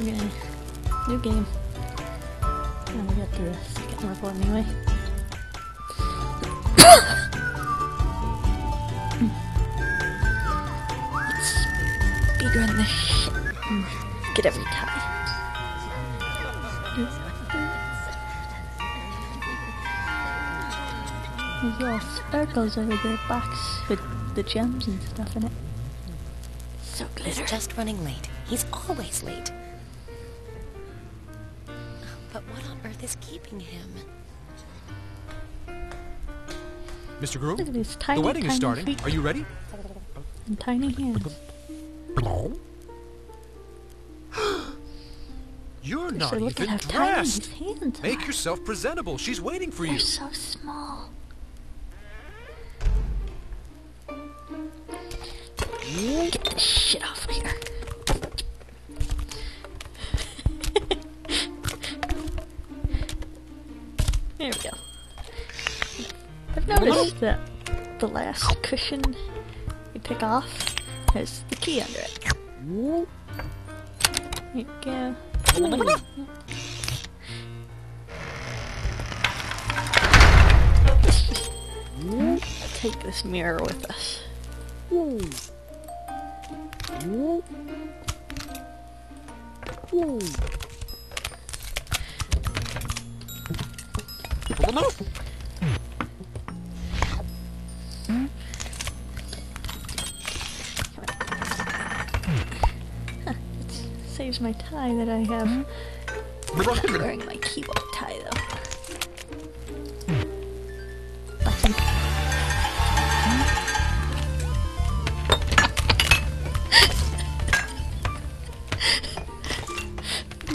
Okay. New game. And we got to the second level anyway. Let's speedrun this shit. Get every tie. There's little sparkles over the box with the gems and stuff in it. So He's just running late. He's always late. Is keeping him? Mr. Groom, Look at his tiny, the wedding tiny is starting. feet Are you ready? and tiny hands. You're So not look at even how tiny his dressed. hands Make are. yourself presentable. She's waiting for They're you. so small. Get this shit off the last cushion you pick off has the key under it. There you go. Take this mirror with us. Saves my tie that I have. Not wearing my keyboard tie though. Button.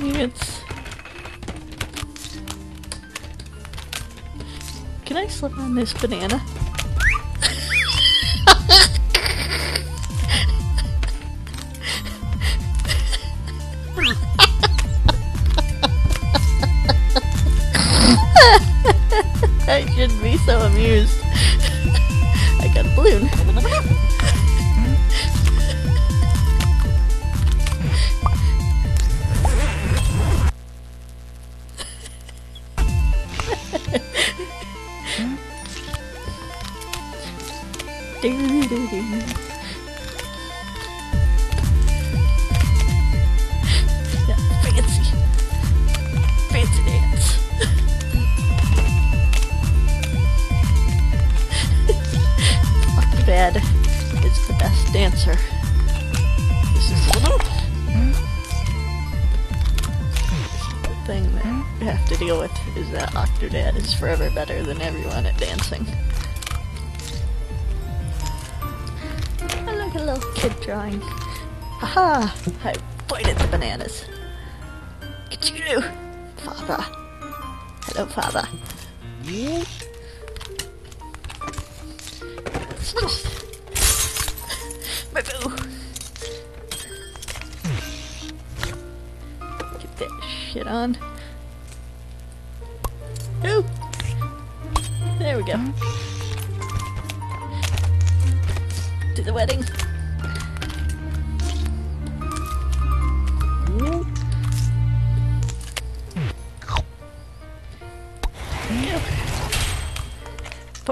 It's. Can I slip on this banana?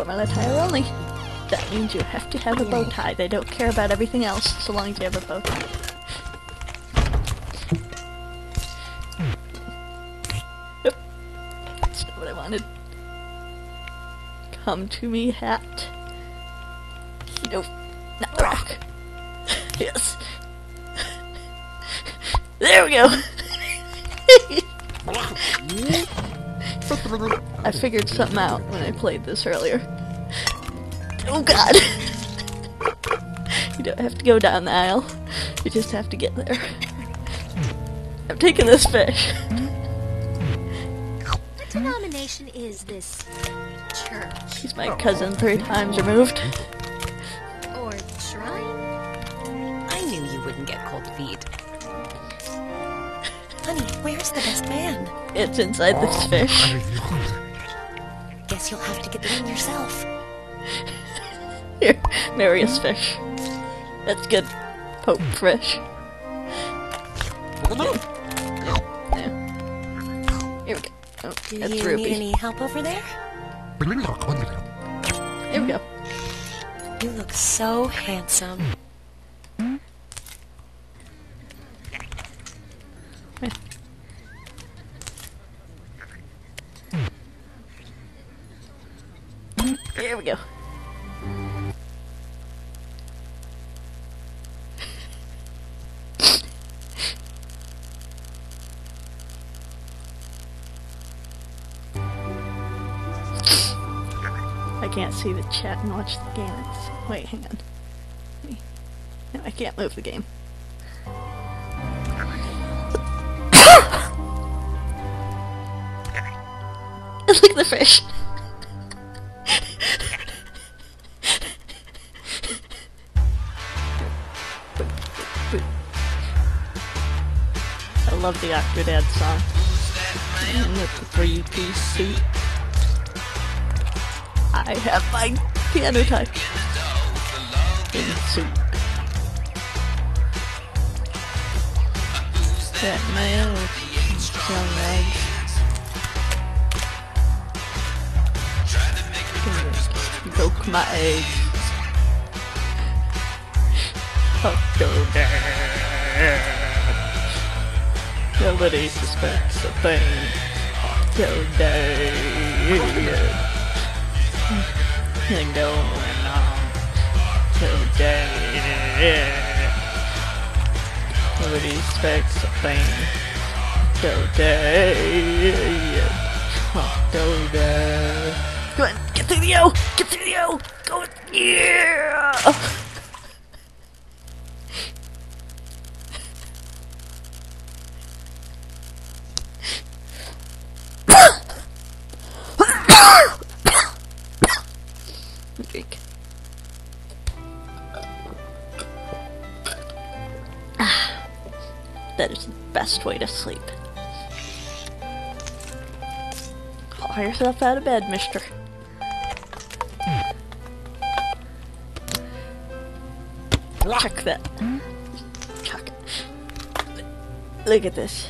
Attire only. That means you have to have a bow tie. They don't care about everything else so long as you have a bow tie. Yep. That's not what I wanted. Come to me, hat. No, not the rock. yes. There we go. I figured something out when I played this earlier. Oh god! you don't have to go down the aisle. You just have to get there. I'm taking this fish. What denomination is this church He's my cousin three times removed. or shrine? I knew you wouldn't get cold feet. Honey, where's the best man? It's inside this fish. Marius fish. That's good. Pope fish. Here we go. Oh, Do you need any help over there? Here we go. You look so handsome. Chat and watch the game. It's- Wait, hang on. No, I can't move the game. Look at the fish. I love the Octodad song. In the three-piece suit. I have my piano type. In suit. That man with young legs. Broke my egg. Oh, Octodad. Nobody suspects a thing. Octodad. And going on today. Nobody suspects a thing. Today. Octodad. Go on, get through the O! Get through the O! Go! Yeah! Yourself out of bed, mister. Check that. Check. Look at this.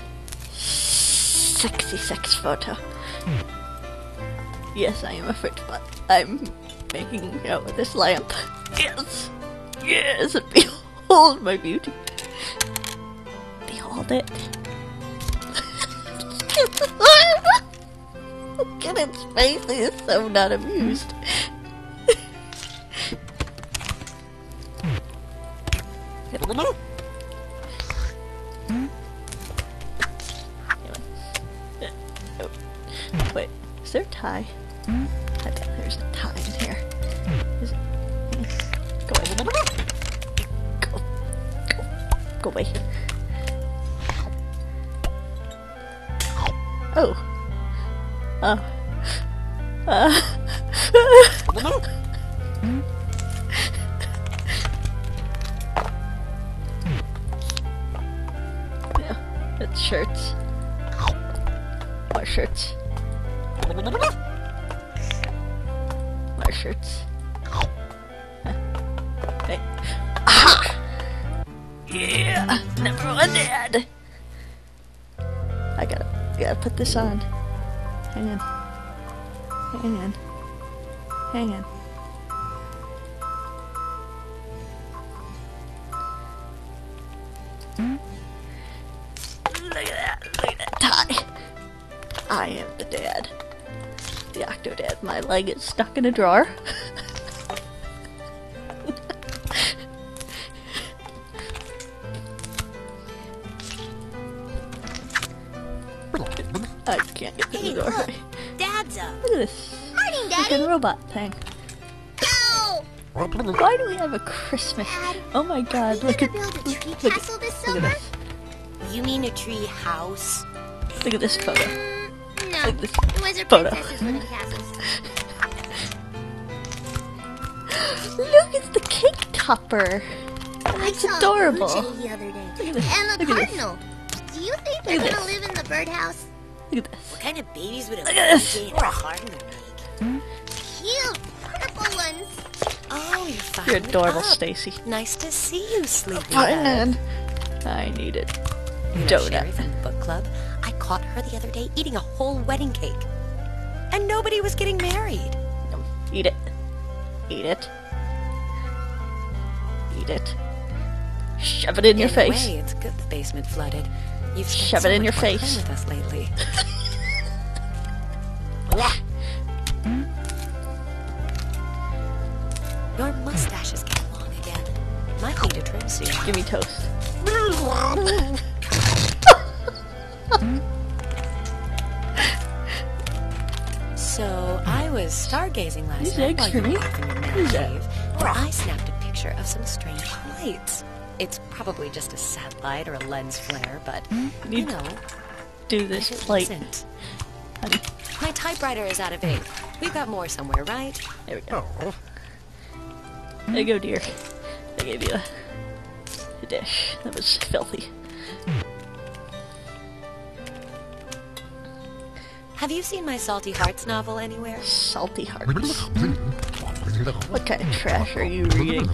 Sexy sex photo. Yes, I am a afraid, but I'm making out with this lamp. Yes! Yes! And behold my beauty. Behold it. Look at its face, is so not amused. Leg is stuck in a drawer. I can't get through Hey, the door. look. Look Dad's up. Look at this Morning, freaking Daddy. robot thing. Ow! Why do we have a Christmas? Dad, Oh my god, look at, a look, look at, this look at this. You mean a tree house? Look at this photo. No, Like this wizard photo. Cake. I It's adorable. a blue jay the other day. Look at this. And the Look cardinal. Do you think they're gonna this. live in the birdhouse? Look at this. What kind of babies would a Look at this. and a cardinal make? Cute, purple ones. Oh, you're You're adorable. Stacy. Nice to see you, sleepy. Oh, fine. I need it. Donut. From book club? I caught her the other day eating a whole wedding cake. And nobody was getting married. Eat it. Eat it. Eat it. Shove it in your face. A way, it's good the basement flooded. You've Shove it in your face. with us lately. probably just a satellite or a lens flare, but hmm? you know, Do this it plate. wasn't. My typewriter is out of ink. We've got more somewhere, right? There we go. Oh, There you hmm. go, dear. I gave you a, a dish that was filthy. Have you seen my Salty Hearts novel anywhere? Salty hearts. Hmm? What kind of trash are you reading?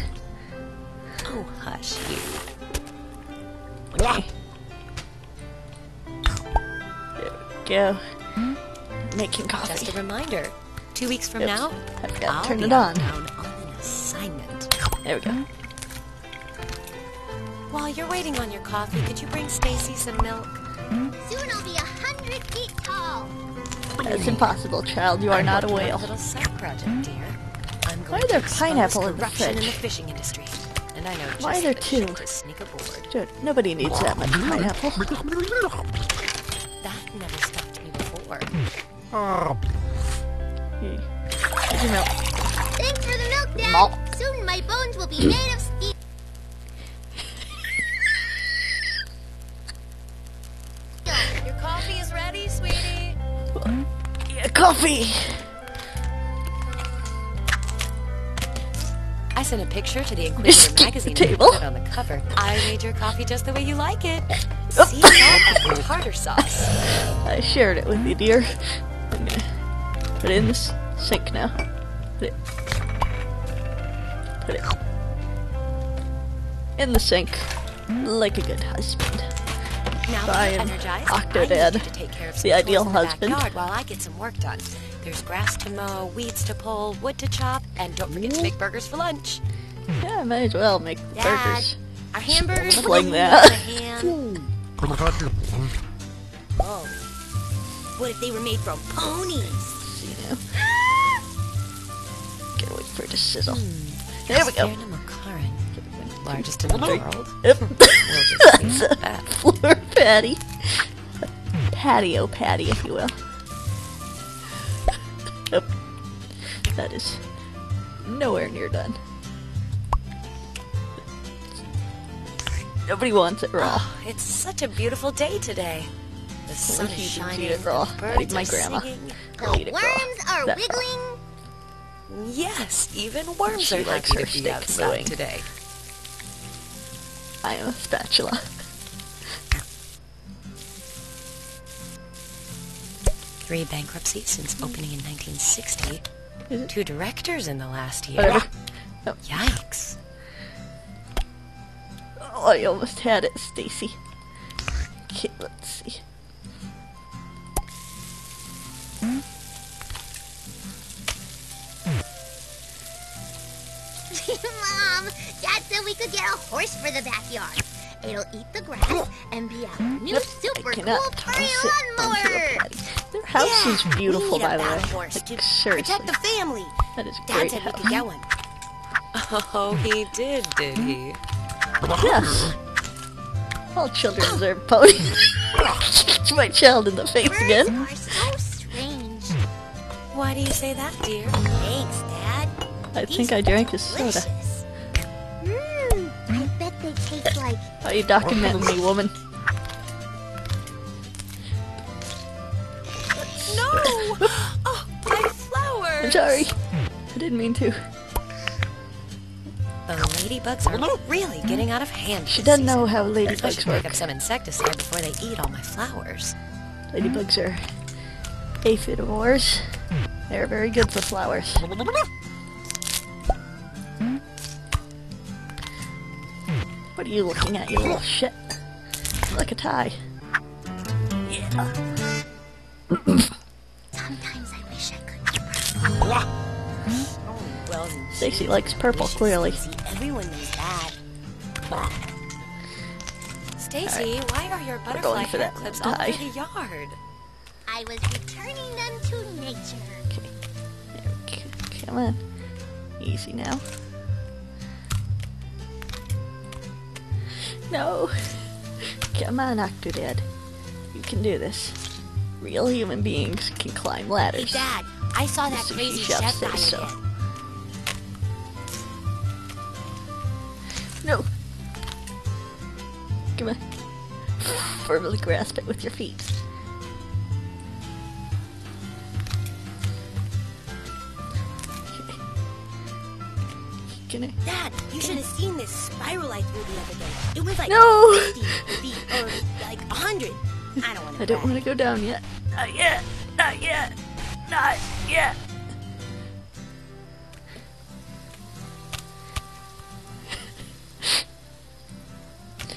Oh, hush you. Okay. There we go. Hmm? Making coffee. Just a reminder. Two weeks from Oops. now, I forgot to I'll turn be it on. town on an assignment. There we go. While you're waiting on your coffee, could you bring Stacy some milk? Hmm? Soon I'll be a hundred feet tall. That's impossible, child. You are not a Working on whale. little side project, hmm? dear. I'm Why going are there to pineapple in the in the fishing industry, and I know just Why are there two? to sneak aboard. Dude, nobody needs that much pineapple. That never stopped me before. Here, here's your milk. Thanks for the milk, Dad. Malt. Soon my bones will be made of steel. Your coffee is ready, sweetie. Yeah, coffee! I sent a picture to the Inquisitor magazine the table. put on the cover. I made your coffee just the way you like it. Sea salt and tartar sauce. I shared it with you, dear. I'm gonna put it in this sink now. Put it. Put it. In the sink. Like a good husband. Now I that you're am energized, Octodad, I need you to take care of some the ideal the husband. while I get some work done. There's grass to mow, weeds to pull, wood to chop, and don't forget to make burgers for lunch. Yeah, I might as well make Dad. burgers. Our hamburgers Fling with that. ham. Oh. What if they were made from ponies? See now. Gotta wait for it to sizzle. Hmm. There we go. Sierra McLaren, largest in the world. Yep. We'll just leave it at that. Floor patty. Patio patty, if you will. That is nowhere near done. Nobody wants it raw. Oh, it's such a beautiful day today. The sun is shining. it raw. the my grandma. singing. Eat raw. Worms are That raw. wiggling. Yes, even worms She are likes happy her to be outside today. I am a spatula. Three bankruptcies since opening in 1960. Is it? Two directors in the last year. Whatever. Oh, Yikes. oh, I almost had it, Stacy. Okay, let's see. Mom, Dad said we could get a horse for the backyard. It'll eat the grass and be our hmm? new Nope, super I cool cannot toss furry it onto the lawnmower. Their house is beautiful, by the way. back horse Like, to seriously, protect the family. that is a Dad great said we could get one. Oh, he did, did hmm? he? Yes. All children deserve ponies. Kicked my child in the face Birds again. are so strange. Why do you say that, dear? Thanks, Dad. I These think I drank his soda. Delicious. I bet they taste like Are you documenting me, woman? No! Oh, my flowers! I'm sorry. I didn't mean to. The ladybugs are really getting out of hand. She doesn't season. know how I ladybugs should make work. up some insecticide before they eat all my flowers. Ladybugs are aphidivores. They're very good for flowers. What are you looking at, you little shit? like a tie. Yeah. Sometimes I wish I could. Oh, well, Stacy likes purple, clearly. Stacy, everyone knows that. Stacy, why are your butterfly for that clips all tie. over the yard? I was returning them to nature. Okay, Come on. Easy now. No. Come on, Octodad. You can do this. Real human beings can climb Hey, ladders. Dad, I saw that Sushi crazy chef chef says so. No. Come on. Firmly grasp it with your feet. Dad, you should have seen this spiral I threw the other day. It was like No! 50 feet or like 100. I don't want to I don't want to go down yet. Not yet. Not yet. Not yet.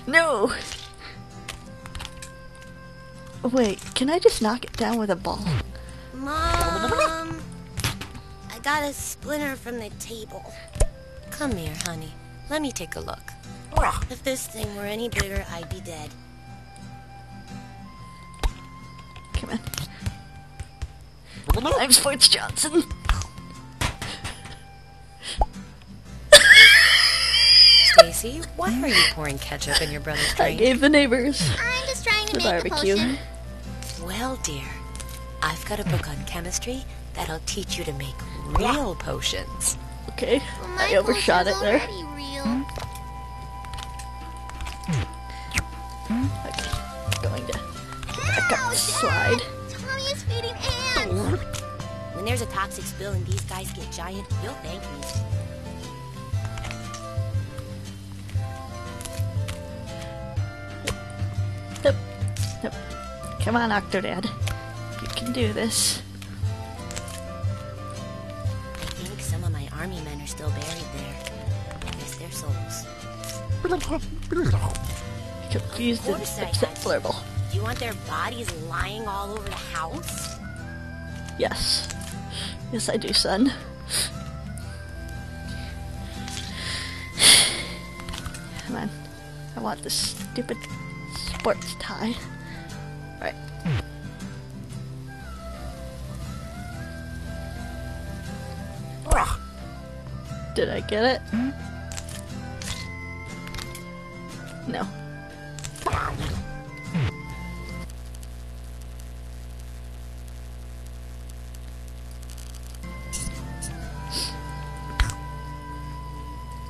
No. Wait, can I just knock it down with a ball? Mom, I got a splinter from the table. Come here, honey. Let me take a look. If this thing were any bigger, I'd be dead. Come on. I'm Sports Johnson. Stacy, why are you pouring ketchup in your brother's drink? I drink? gave the neighbors I'm just trying to the make a potion. Well, dear, I've got a book on chemistry that'll teach you to make real potions. Okay, Well, I overshot it potion's there. already real. Hmm? Okay, going to back up the slide. Dad! Feeding ants. When there's a toxic spill and these guys get giant, you'll thank me. Nope. Nope. Come on, Octodad. You can do this. Army men are still buried there. I miss their souls. Confused and course I upset had. Flurble. Do you want their bodies lying all over the house? Yes. Yes, I do, son. Come on. I want this stupid sports tie. Right. Did I get it? Hmm? No.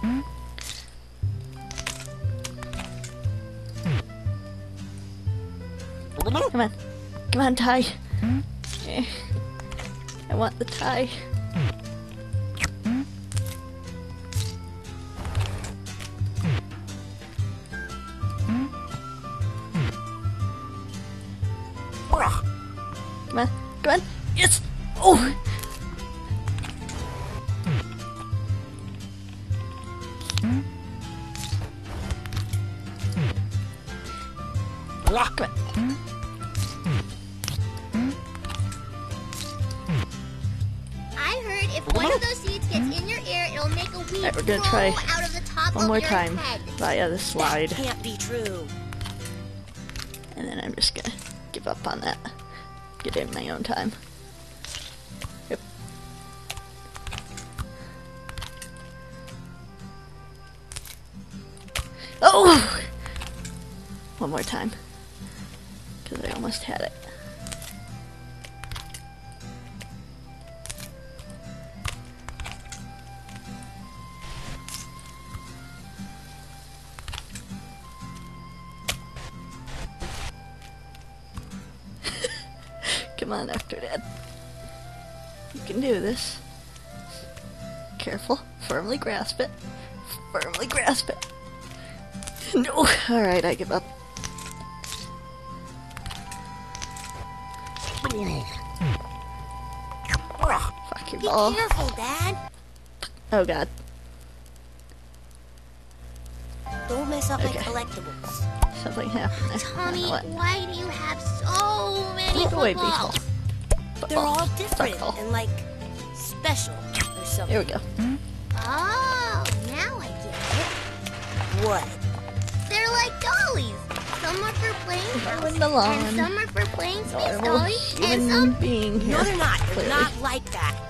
Hmm? Come on. Come on, tie. Hmm? Eh. I want the tie. More time via the slide. Can't be true. And then I'm just gonna give up on that. Get in my own time. Yep. Oh! One more time. Because I almost had it. Grasp it. Firmly grasp it. No. Alright, I give up. Fuck your Be ball. careful, Dad. Oh god. Don't mess up Okay. my collectibles. something happened there. Tommy, why do you have so many away, footballs? baseball. They're all different Football. and like special or something. Here we go. Now I get it. What? They're like dollies. Some are for playing Mowing house, the lawn. and some are for playing space Normal dollies, and human some being here. No, they're not. They're clearly. not like that.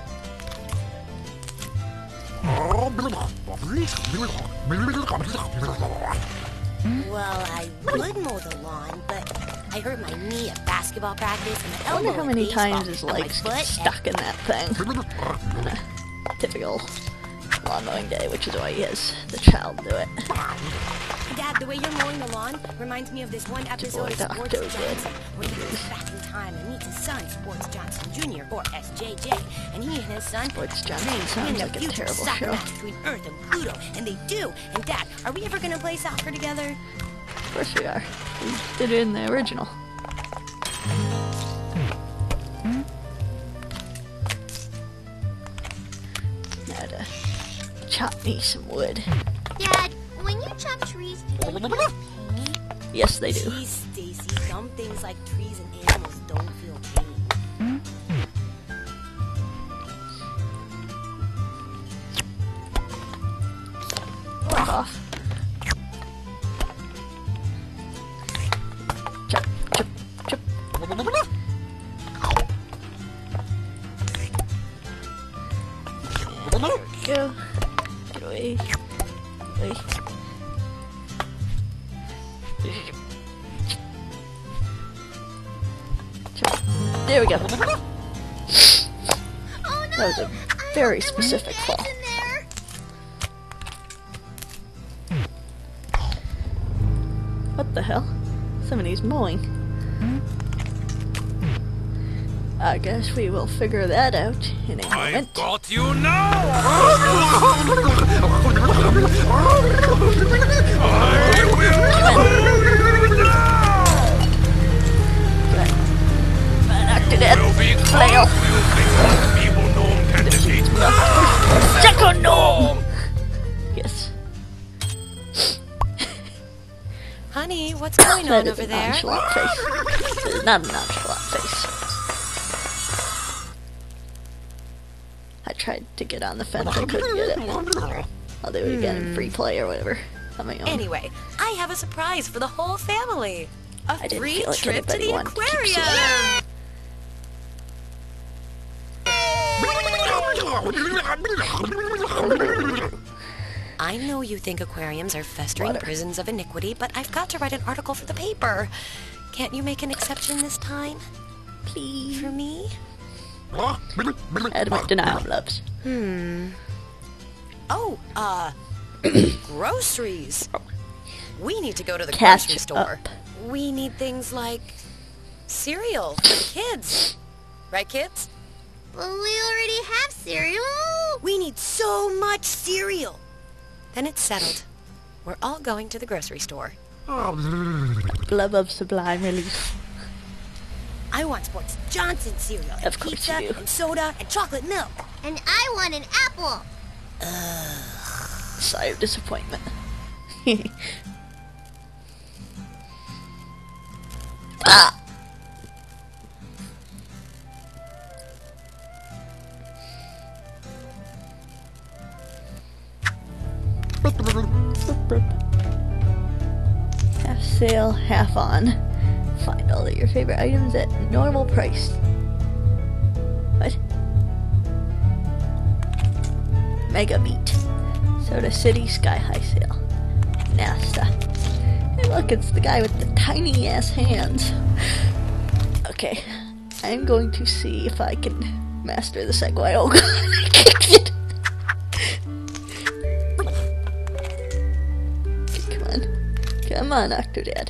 Well, I would mow the lawn, but I hurt my knee at basketball practice and my I wonder elbow how at many baseball, times his and my legs foot get at- stuck in that thing. Typical lawn mowing day, which is why he has the child do it. Dad, the way you're mowing the lawn reminds me of this one episode of Sports Johnson, where he goes back in time and meets his son, Sports Johnson Jr., or SJJ, and he and his son Sports Johnson sounds like a terrible show. match between Earth and Pluto, and they do. And Dad, are we ever gonna play soccer together? Of course we are. We did it in the original. Now to chop me some wood. Yes, they do. Stacy, some things like we will figure that out in a I've moment. got you now! After that, Will be flail. Evil gnome can defeat Second gnome! Yes, Honey, what's going on is over a there? nonchalant face. That is not a on the fence, I couldn't get it. I'll do it again in free play or whatever. On my own. Anyway, I have a surprise for the whole family. A free like trip to the wanted to keep aquarium. I know you think aquariums are festering Water. prisons of iniquity, but I've got to write an article for the paper. Can't you make an exception this time Please. for me? Adamant denial, loves. Oh, uh, groceries. We need to go to the Catch grocery store. up. We need things like cereal for the kids. Right, kids? Well, we already have cereal. We need so much cereal. Then it's settled. We're all going to the grocery store. Glove of sublime relief. I want Sports Johnson cereal and Of course pizza you do. and soda and chocolate milk. And I want an apple. Sigh of disappointment. ah! Half sale, half on. Find all of your favorite items at normal price. What? Mega Meat. Soda City Sky High Sale. NASA. Hey, look, it's the guy with the tiny ass hands. Okay, I'm going to see if I can master the Segway. Oh god, I kicked it! Come on. Come on, Octodad.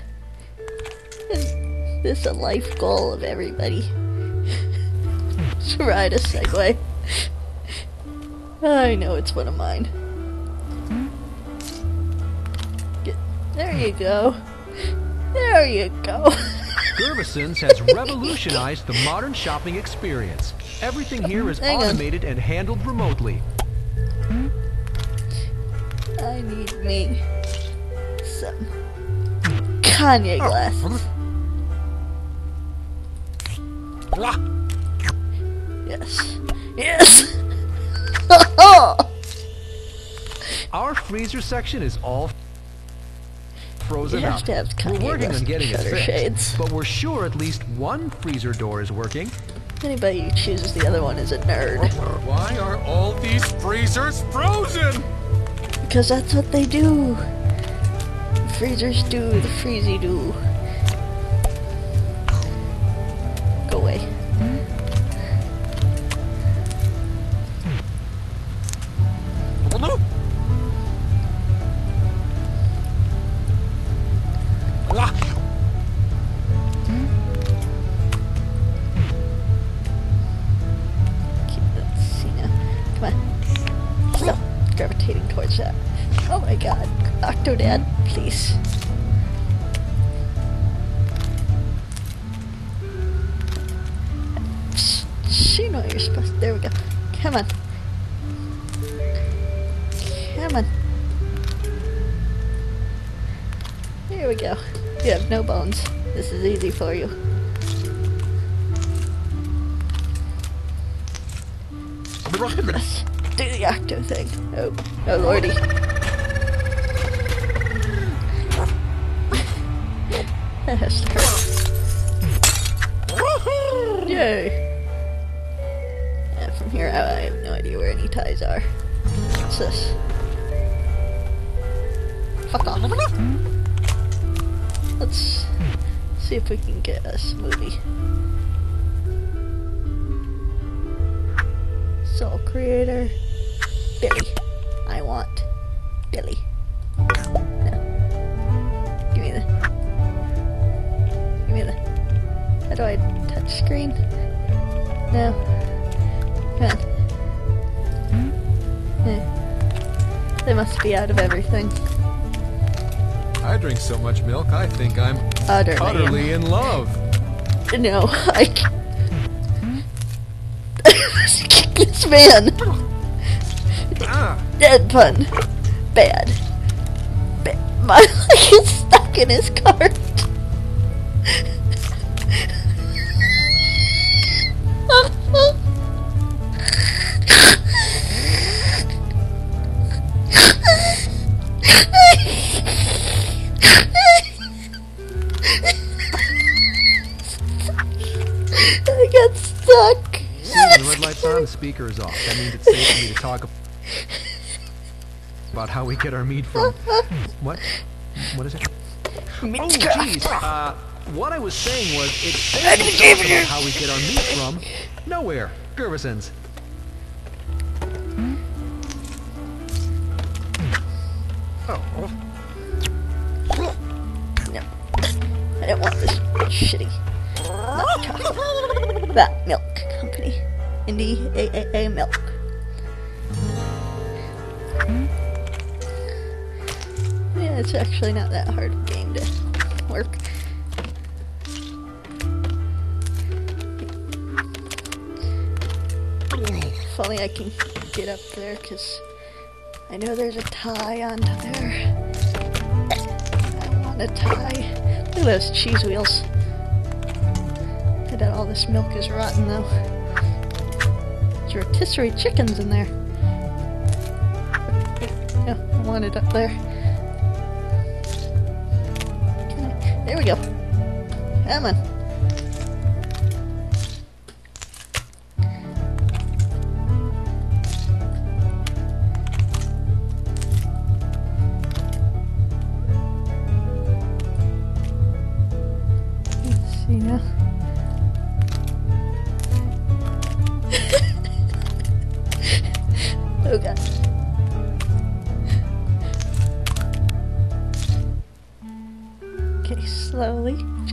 Is this a life goal of everybody? to ride a Segway. I know it's one of mine. Get, there you go. There you go. Gervison's has revolutionized the modern shopping experience. Everything here is Hang on. automated and handled remotely. I need me some Kanye oh, glasses. Yes. Yes. Our freezer section is all frozen up. to have we're working on getting it shutter fixed, shades. but we're sure at least one freezer door is working. Anybody who chooses the other one is a nerd. Why are all these freezers frozen? Because that's what they do. The freezers do, the freezy do. A smoothie. Soul Creator. Billy. I want Billy. No. Give me the. Give me the. How do I touch screen? No. Come on. Eh. They must be out of everything. I drink so much milk, I think I'm Utterly. utterly in love. No, I can't. This man. Ah, Dead pun. Bad. Ba- My leg is stuck in his cart. Speaker is off. That means it's safe for me to talk about how we get our meat from. What? What is it? Oh, jeez. Uh, what I was saying was, it's safe to talk about how we get our meat from nowhere. Gervisons. Milk. Yeah, it's actually not that hard a game to work. If only I can get up there, because I know there's a tie onto there. I want a tie. Look at those cheese wheels. I bet all this milk is rotten though. Rotisserie chickens in there. Yeah, I want it up there. There we go. Come on.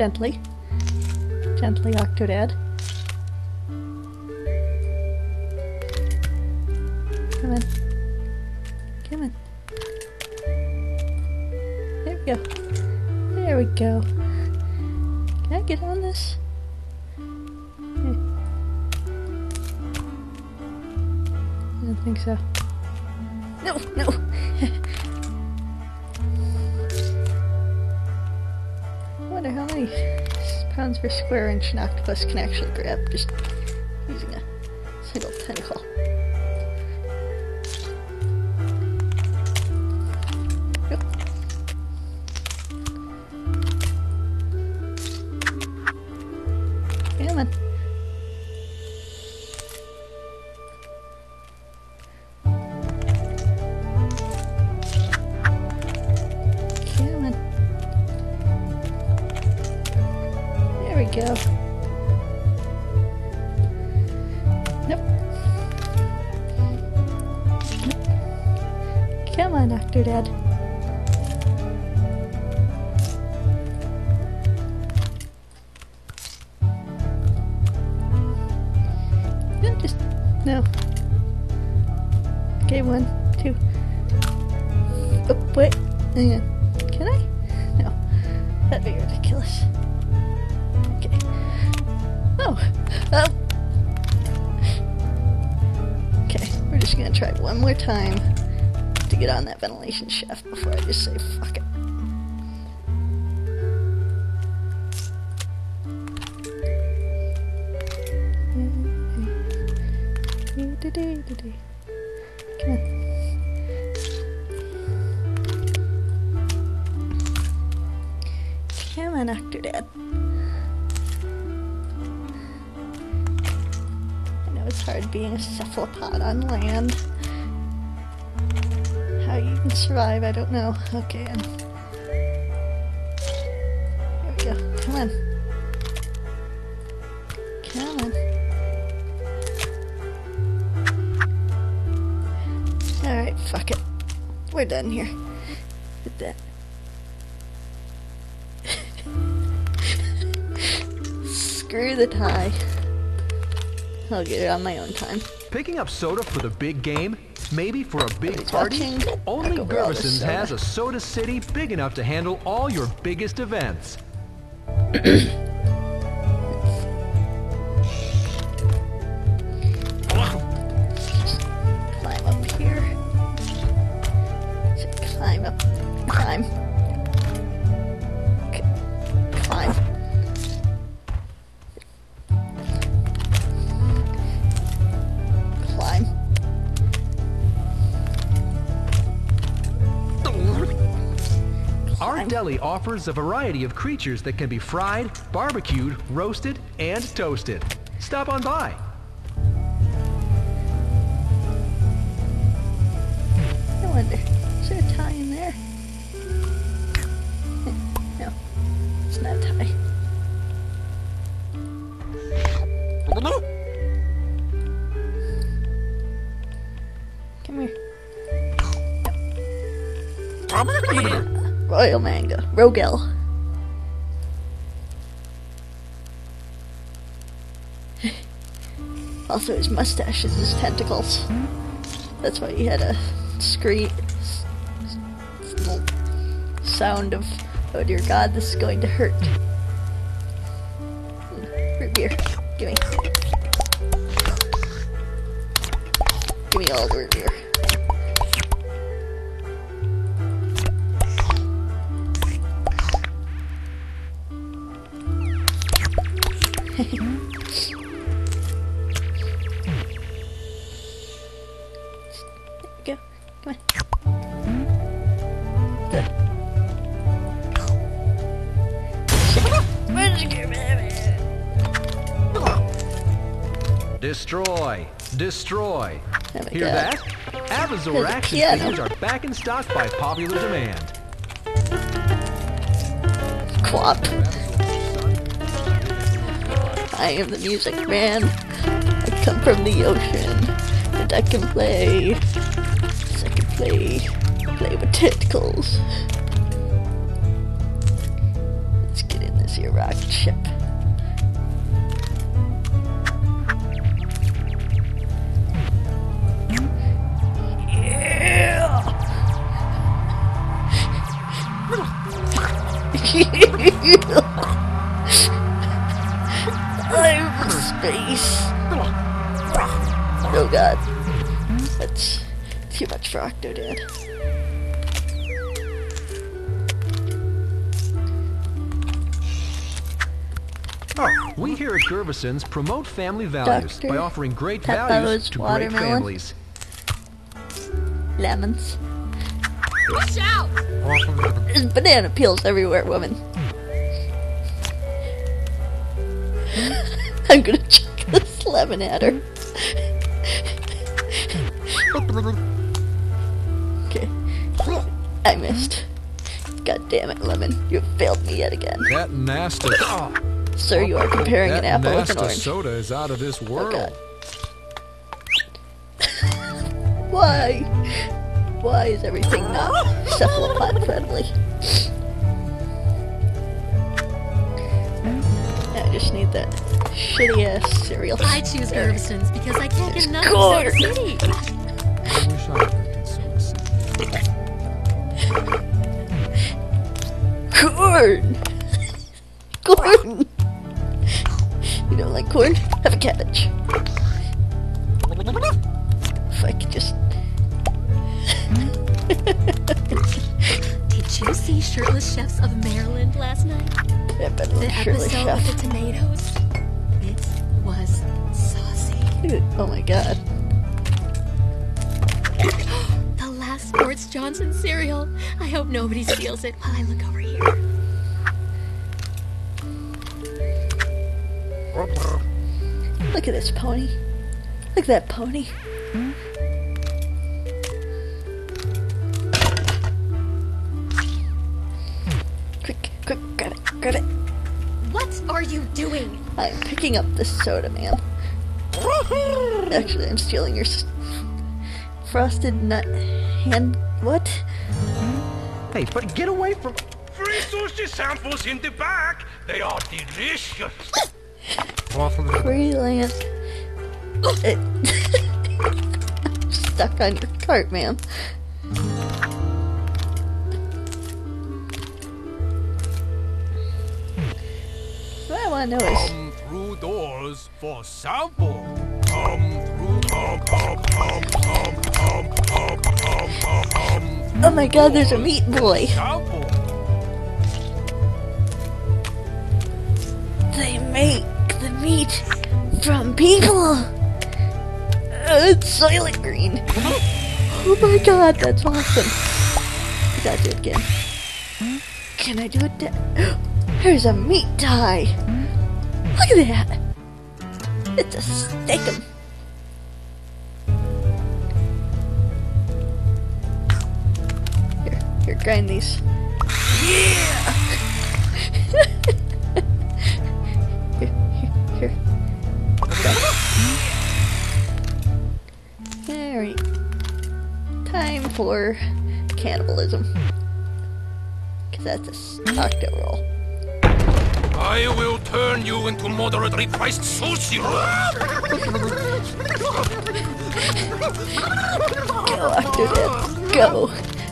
Gently, an octopus can actually grab just Nope. Come on, Okay, here we go. Come on. Come on. Alright, fuck it. We're done here. With that. Screw the tie. I'll get it on my own time. Picking up soda for the big game? Maybe for a big party? Only Back over all this Gervison's has a soda city big enough to handle all your biggest events. offers a variety of creatures that can be fried, barbecued, roasted, and toasted. Stop on by. I wonder, is there a tie in there? no, it's not a tie. Come here. Royal Manga. Rogel. also, his mustache is his tentacles. That's why he had a scream sound of, oh dear god, this is going to hurt. Root beer. Give me. Hear that? Avazor action figures are back in stock by popular demand. Quap. I am the music man. I come from the ocean. And I can play. I can play. Play with tentacles. Let's get in this here rocket ship. I'm space. Oh god. That's too much for Octodad. We here at Gervison's promote family values Doctor by offering great values to great watermelon. families. Lemons. Watch out! There's banana peels everywhere, woman. I'm gonna chuck this lemon at her. okay. I missed. God damn it, lemon. You have failed me yet again. That nasty. Oh, Sir, you are comparing that an apple with an orange. soda is out of this oh, world. God. Why? Why is everything not cephalopod friendly? I just need that shitty ass cereal. I choose Gervison's because I can't get enough of Soda City. I wish I could consume some. Corn! Corn! You don't like corn? Have a cabbage. Shirtless Chefs of Maryland last night? The episode Chef. with the tomatoes? It was saucy. Oh my god. The last Sports Johnson cereal. I hope nobody steals it while I look over here. Look at this pony. Look at that pony. I'm picking up this soda, man. Actually, I'm stealing your s- frosted nut hand. What? Hey, but get away from. Free sushi samples in the back. They are delicious. Freelance. It- I'm stuck on your cart, man. What I want to know is oh, for sample. Oh my god, there's a meat boy. They make the meat from people. Uh, it's soylent green. Oh my god, that's awesome. I got do it again. Can I do it? Here's a meat tie. Look at that. It's a steakum. Here, here, grind these. Yeah. Here, here, here. Alright. Time for cannibalism. Because that's a octo roll. I will turn you into moderately priced sushi. Go, Octodad. Go.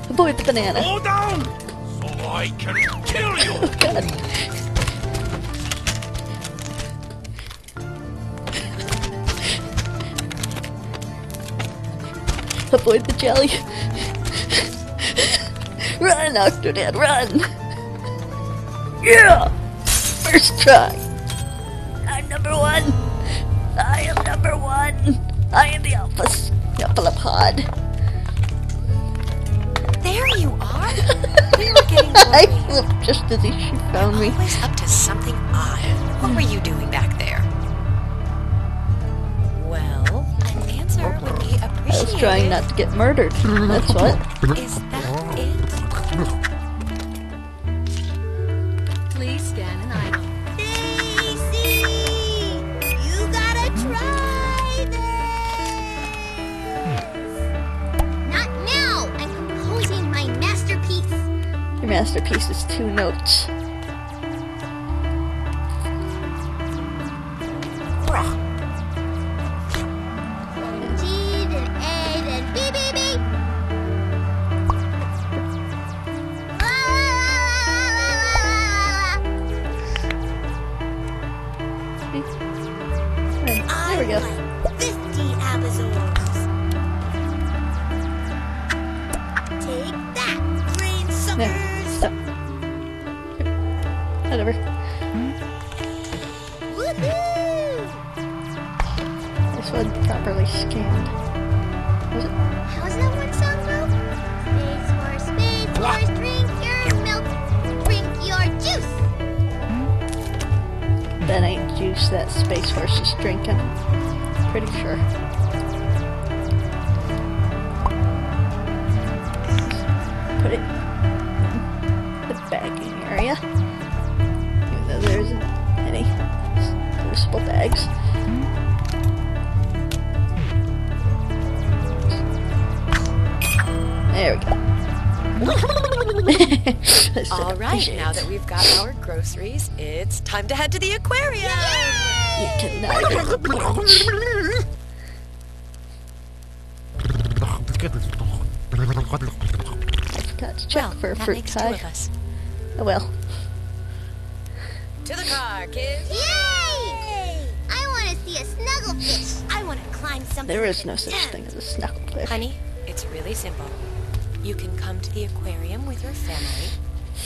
Avoid the banana. Go down, so I can kill you. Oh, God. Avoid the jelly. run, Octodad, run! Yeah! First try. I'm number one. I am number one. I am the alpha snufflepod. There you are. We were getting I flipped just as if she found me. Always up to something odd. What were you doing back there? Well, an answer would be appreciated. I was trying not to get murdered. That's what.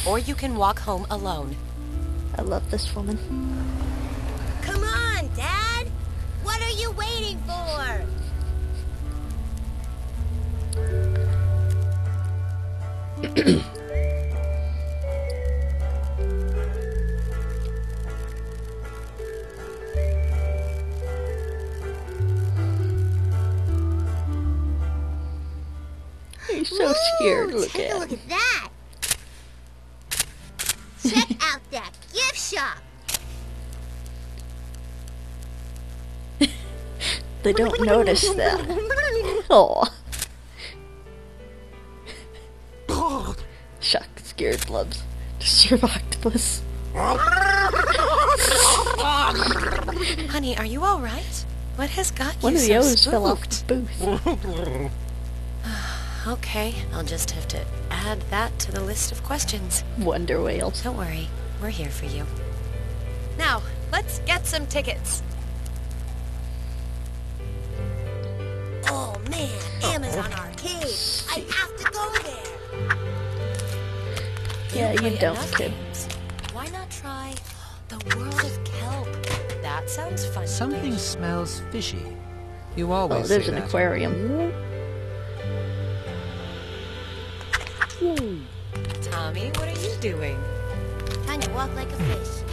Or you can walk home alone. I love this woman. Don't notice that. Oh. Shock scared blubs. Disturb octopus. Honey, are you all right? What has got One you of the so O's fell off spooked? the booth. Okay, I'll just have to add that to the list of questions. Wonder whales. Don't worry, we're here for you. Now, let's get some tickets. Man, Amazon Arcade. I have to go there. Yeah, you play don't, enough kid. games. Why not try the world of kelp? That sounds fun. Something me. smells fishy. You always. Oh, always there's an that. aquarium. Tommy, what are you doing? Trying to walk like a fish.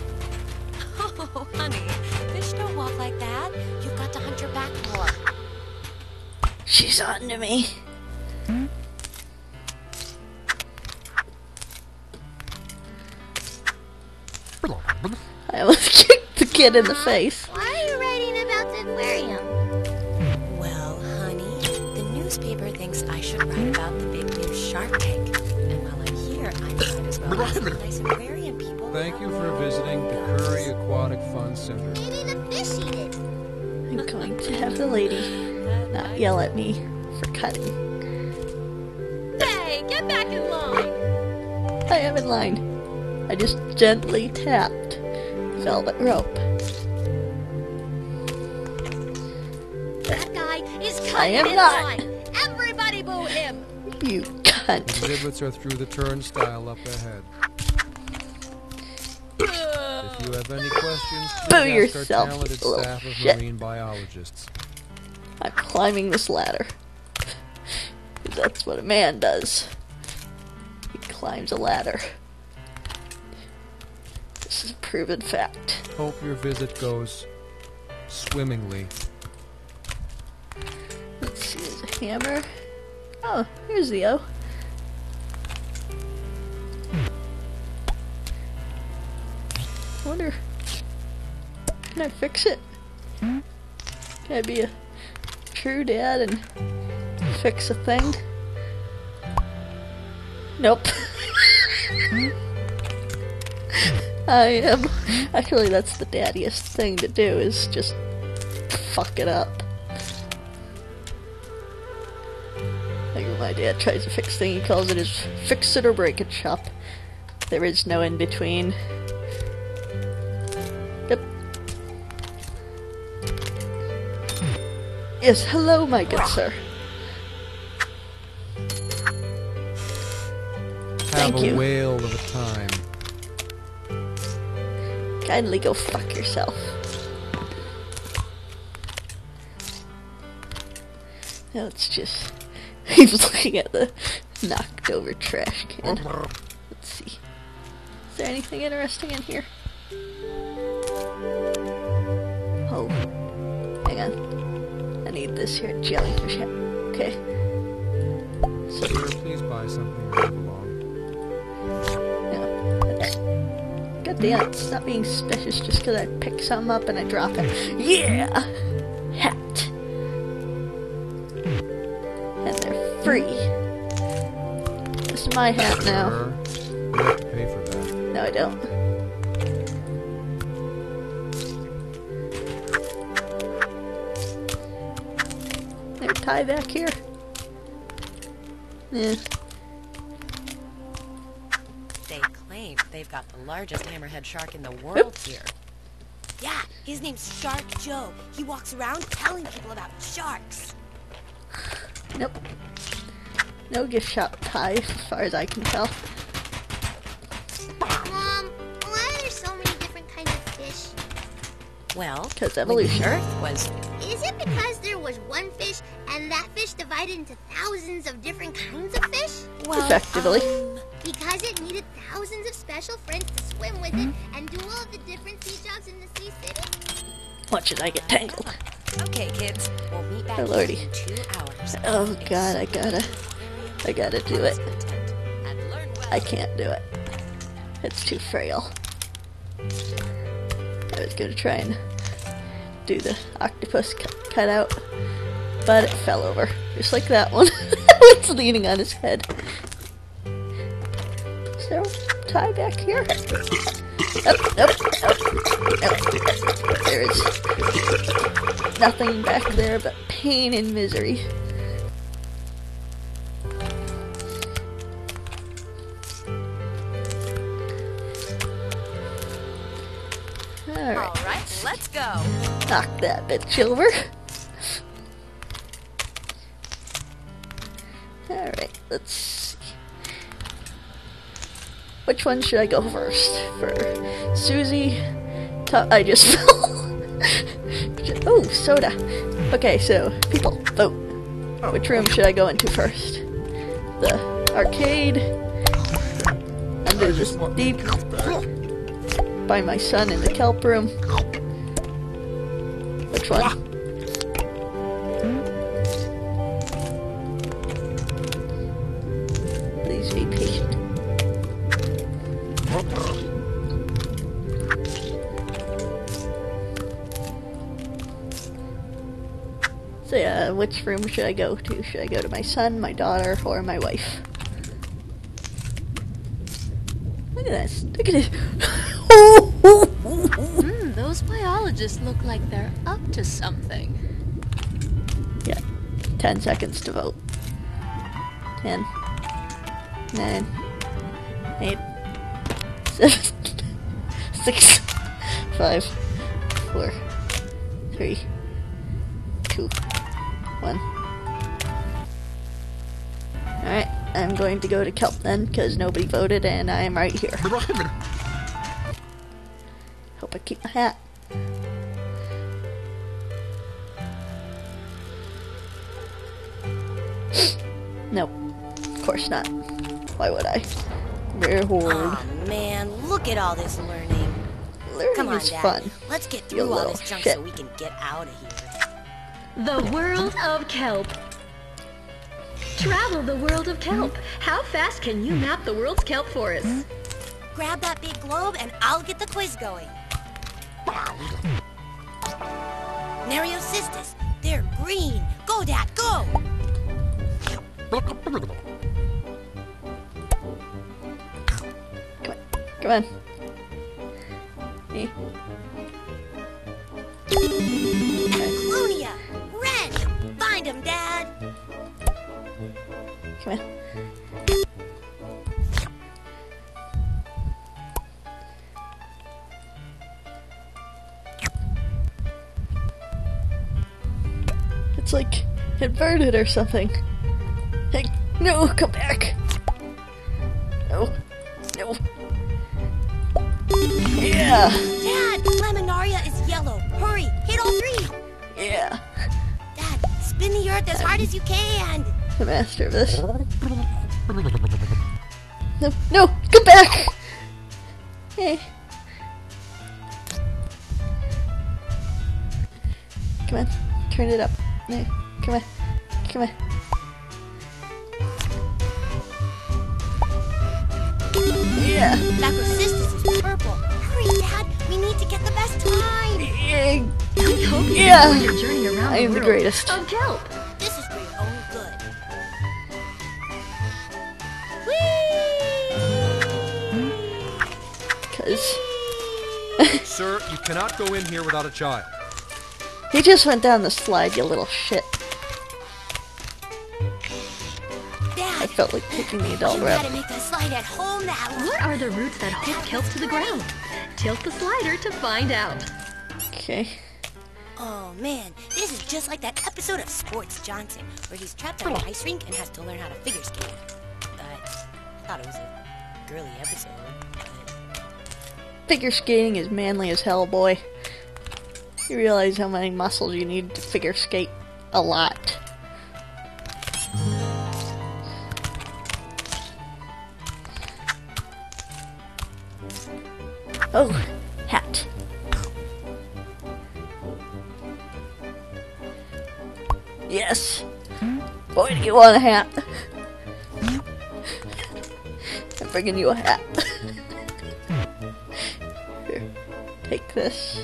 Oh, honey, fish don't walk like that. She's on to me. I almost kicked the kid in the face. Why are you writing about the aquarium? Well, honey, the newspaper thinks I should write about the big new Shark Tank. And while I'm here, I might as well ask the nice aquarium people. Thank you for visiting the Curry Aquatic Fun Center. Maybe the fish eat it. I'm going to have the lady not yell at me for cutting. Hey, get back in line. I am in line. I just gently tapped the velvet rope. That guy is cutting I am in not. line. Everybody boo him. You cunt. Exhibits are through the turnstile up ahead. If you have any questions, Boo ask yourself, our talented staff of shit. marine biologists. I'm climbing this ladder. That's what a man does. He climbs a ladder. This is a proven fact. Hope your visit goes swimmingly. Let's see, there's a hammer. Oh, here's the O. I wonder. Can I fix it? Can I be a dad and fix a thing? Nope. I am. Actually, that's the daddiest thing to do is just fuck it up. Like when my dad tries to fix thing, he calls it his fix it or break it shop. There is no in between. Yes, hello, my good sir. Thank Have you. a whale of a time. Kindly go fuck yourself. Now it's just... He's looking at the knocked over trash can. Let's see. Is there anything interesting in here? Oh. Hang on. I need this here jellyfish hat. Okay. So Sir, please buy something or move along. yeah, that's, God damn, it's not being suspicious just because I pick something up and I drop it. Yeah, hat. And they're free. This is my hat now. Sir, you have to pay for that. No, I don't. Tie back here. Yeah. They claim they've got the largest hammerhead shark in the world here. Yeah, his name's Shark Joe. He walks around telling people about sharks. Nope. No gift shop ties, as far as I can tell. Mom, why are there so many different kinds of fish? Well, 'Cause when the evolution. Earth was Is it because there was one fish and that fish divided into thousands of different kinds of fish? well, Effectively. um, Because it needed thousands of special friends to swim with it and do all of the different sea jobs in the sea city? Watch it, I get tangled. okay, kids, we'll meet back Oh, lordy. in two hours. Oh god, I gotta, I gotta do it. And learn well. I can't do it. It's too frail. I was gonna try and do the octopus cu- cutout, but it fell over, just like that one. it's leaning on his head. Is there a tie back here? Nope, nope, nope, nope. There is nothing back there but pain and misery. Alright. All right, let's go. knock that bitch over. Let's see. Which one should I go first? For Susie? I just Oh, soda. Okay, so, people, vote. Which room should I go into first? The arcade? Under the deep? By my son in the kelp room? Which one? Which room should I go to? Should I go to my son, my daughter, or my wife? Look at this. Look at this. Hmm, those biologists look like they're up to something. Yeah. 10 seconds to vote. 10, 9, 8, 7, 6, 5, 4, 3, going to go to Kelp then, because nobody voted and I am right here. Hope I keep my hat. Nope. Of course not. Why would I? Rare horde. Oh man, look at all this learning. Learning Come on, is Dad. fun. Let's get through all this junk shit. so we can get out of here. The world of kelp. Travel the world of kelp. How fast can you map the world's kelp forest? Grab that big globe and I'll get the quiz going. Nereocystis, they're green. Go, Dad, go! Come on. Me. Ecklonia, red! Find him, Dad! Come on. It's like inverted or something. Hey, no, come back. No, no. Yeah, Dad, Laminaria is yellow. Hurry, hit all three! yeah. Dad, spin the earth as hard as you can. The master of this. No, no, come back! Hey. Come on, turn it up. No, come on, come on. Yeah. Macrocystis is purple. Hurry, Dad. We need to get the best time. Yeah. I hope you Yeah. enjoyed your journey around I am the greatest. Of kelp. Cannot go in here without a child. he just went down the slide, you little shit. I felt like taking the adult you gotta make the slide at home now. What are the roots that hold kelp to the ground? Tilt the slider to find out. Okay. Oh man, this is just like that episode of Sports Johnson where he's trapped on an oh. ice rink and has to learn how to figure skate. But I thought it was a girly episode. Figure skating is manly as hell, boy. You realize how many muscles you need to figure skate? A lot. Oh, hat. Yes. Boy, do you want a hat? I'm bringing you a hat. Take this.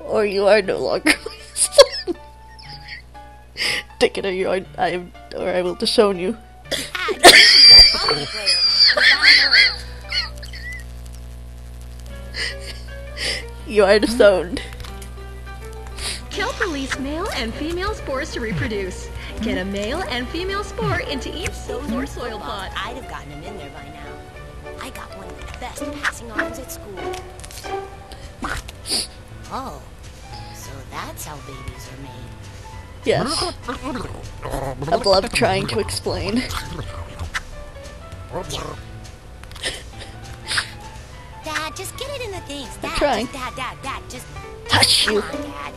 Or you are no longer my son. Take it or you are, I am, or I will disown you. You are disowned. Kelp release male and female spores to reproduce. Get a male and female spore into each soil or soil pot. I'd have gotten him in there by now. I got one of the best passing arms at school. Oh, so that's how babies are made. Yes. I've loved trying to explain. Dad, just get it in the things. Dad, trying. just- Dad, Dad, Dad, just Touch you. on, Dad.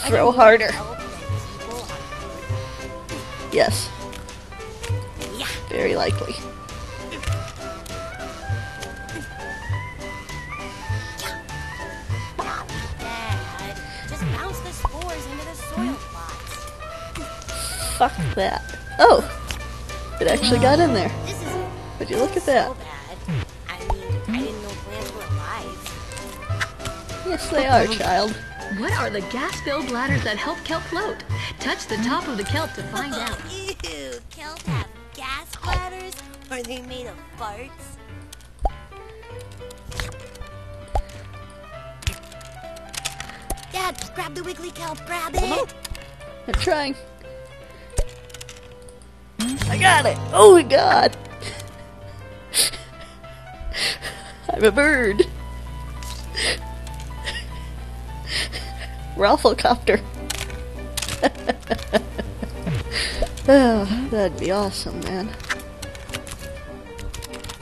Throw harder. Help the people are- Yes, Yeah. very likely. Fuck that. Oh! It actually got in there. This is Would you look at that? so bad. I mean, I didn't know plants were alive. Yes, they are, child. What are the gas-filled bladders that help kelp float? Touch the top of the kelp to find out. Ew, kelp have gas bladders? Are they made of farts? Dad, grab the wiggly kelp, grab it! I'm trying. I got it! Oh my god! I'm a bird! Rafflecopter! oh, that'd be awesome, man.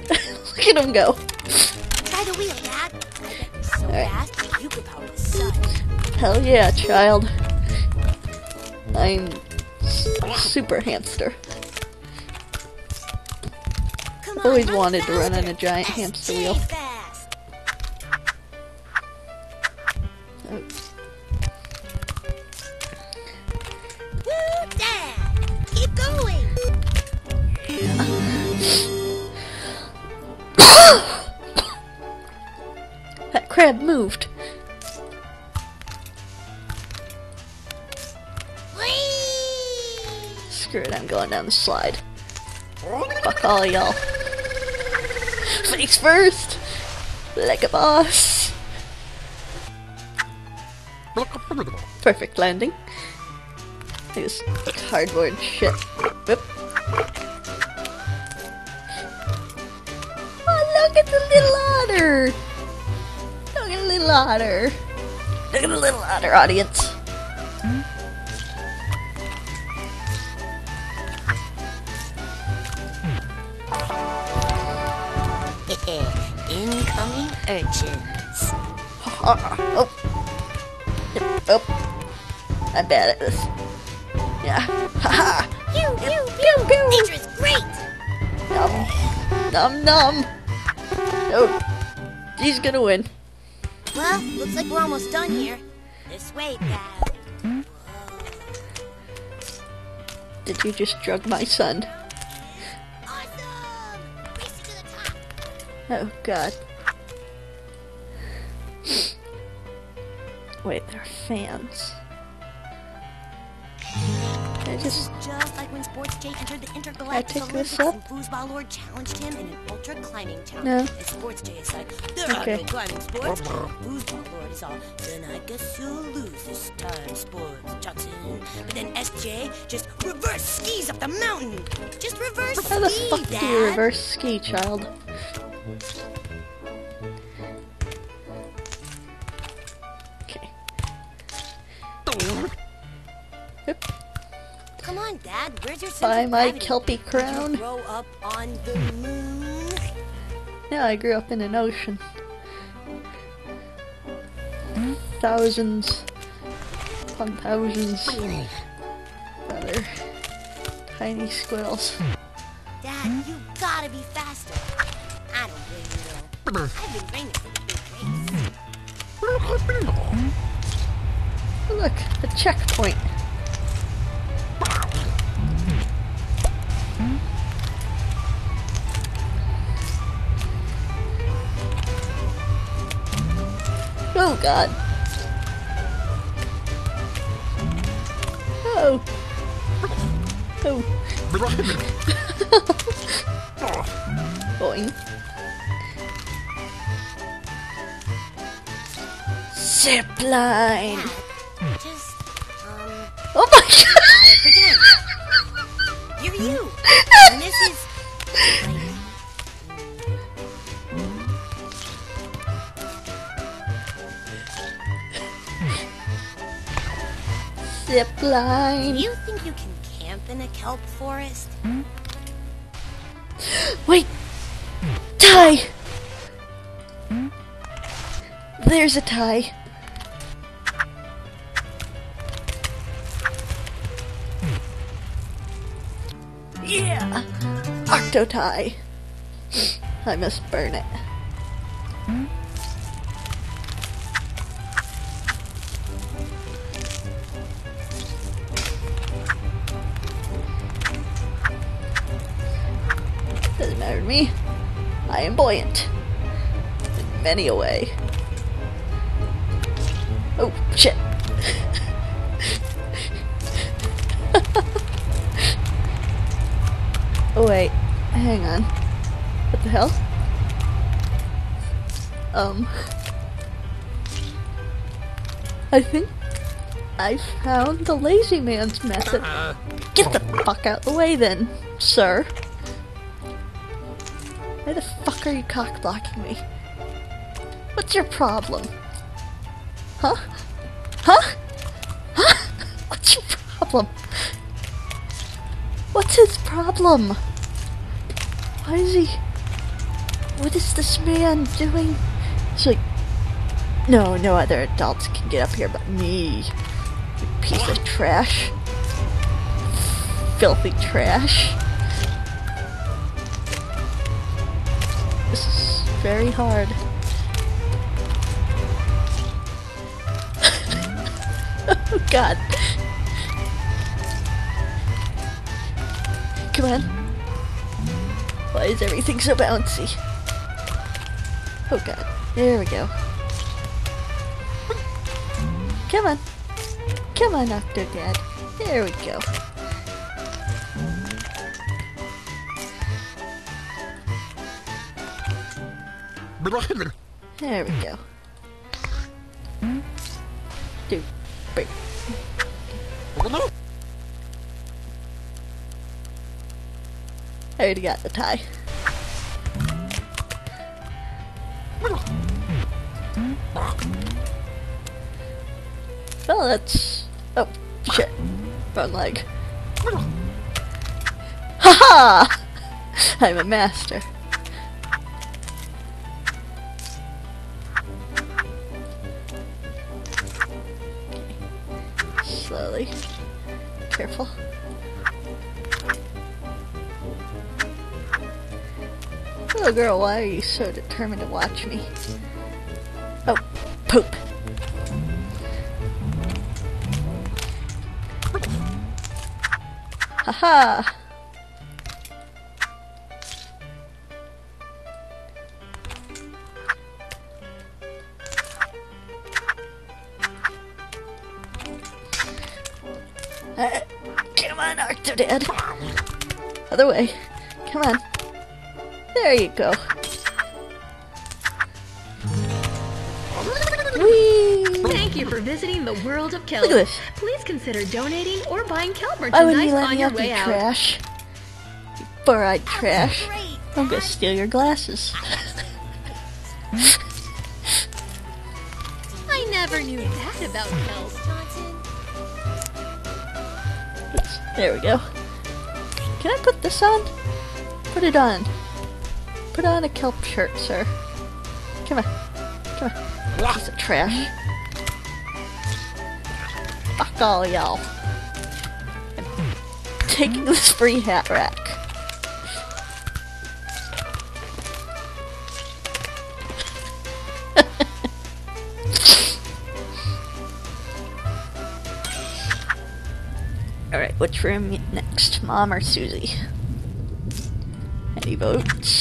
Look at him go! Try the wheel, Dad. I bet you're so Alright. fast you could power the sun. Hell yeah, child. I'm super hamster. Always wanted to run on a giant hamster wheel. Fast. Woo, Dad! Keep going! That crab moved. Whee! Screw it, I'm going down the slide. Fuck all y'all. Face first! Like a boss! Perfect landing. This cardboard shit. Whoop. Oh, look at the little otter! Look at the little otter! Look at the little otter, audience! Bad at this. Yeah. Haha. Pew, pew, pew, pew. Nature is great. Num. Num num. Oh, he's gonna win. Well, looks like we're almost done here. This way, Dad. Did you just drug my son? Awesome. Race to the top. Oh god. Wait, they're fans. Intergalactic pick this up? Foosball Lord challenged him in an ultra climbing challenge. No. Sports J is like, there are Okay. no climbing sports. Foosball Lord is all, then I guess you'll lose this time, Sports Johnson. But then SJ just reverse skis up the mountain. Just reverse how the ski, fuck Dad. do you reverse ski, child? Okay. Yep. Come on, Dad. Where's your of my? Kelpie crown. grow up on the moon? Yeah, I grew up in an ocean. Thousands upon thousands of other tiny squirrels. Dad, you gotta be faster. I don't blame you though. I've been training for the big race. Look, a checkpoint. Oh god. Oh. Oh. Boing. Zip line. Just, um, Oh my god. Try. You're you. And this is, like, Zip do you think you can camp in a kelp forest? Hmm? Wait. Tie. Hmm? There's a tie. Yeah. Octo tie. I must burn it. Doesn't matter to me. I am buoyant. In many a way. Oh, shit. Wait. Hang on. What the hell? Um. I think I found the lazy man's method. Get the fuck out the way then, sir. Why the fuck are you cock blocking me? What's your problem? Huh? Huh? Huh? What's your problem? What's his problem? Why is he. What is this man doing? It's like. No, no other adults can get up here but me. You piece of trash. Filthy trash. This is very hard. oh god. Come on. Why is everything so bouncy? Oh god. There we go. Come on. Come on, Octodad. There we go. There we go. Already got the tie. Well, that's. Oh, shit. Wrong leg. Haha! I'm a master. Girl, why are you so determined to watch me? Oh, poop. Haha! Uh, come on, Octodad. Other way. There you go. Whee! Thank you for visiting the world of kelp. Look at this. Please consider donating or buying kelp merchandise on your way out. trash? Four-eyed trash. I'm gonna steal your glasses. I never knew that about kelp. There we go. Can I put this on? Put it on. Put on a kelp shirt, sir. Come on. Come on. Piece of trash. Fuck all y'all. Taking hmm. this free hat rack. Alright, which room next? Mom or Susie? Any votes?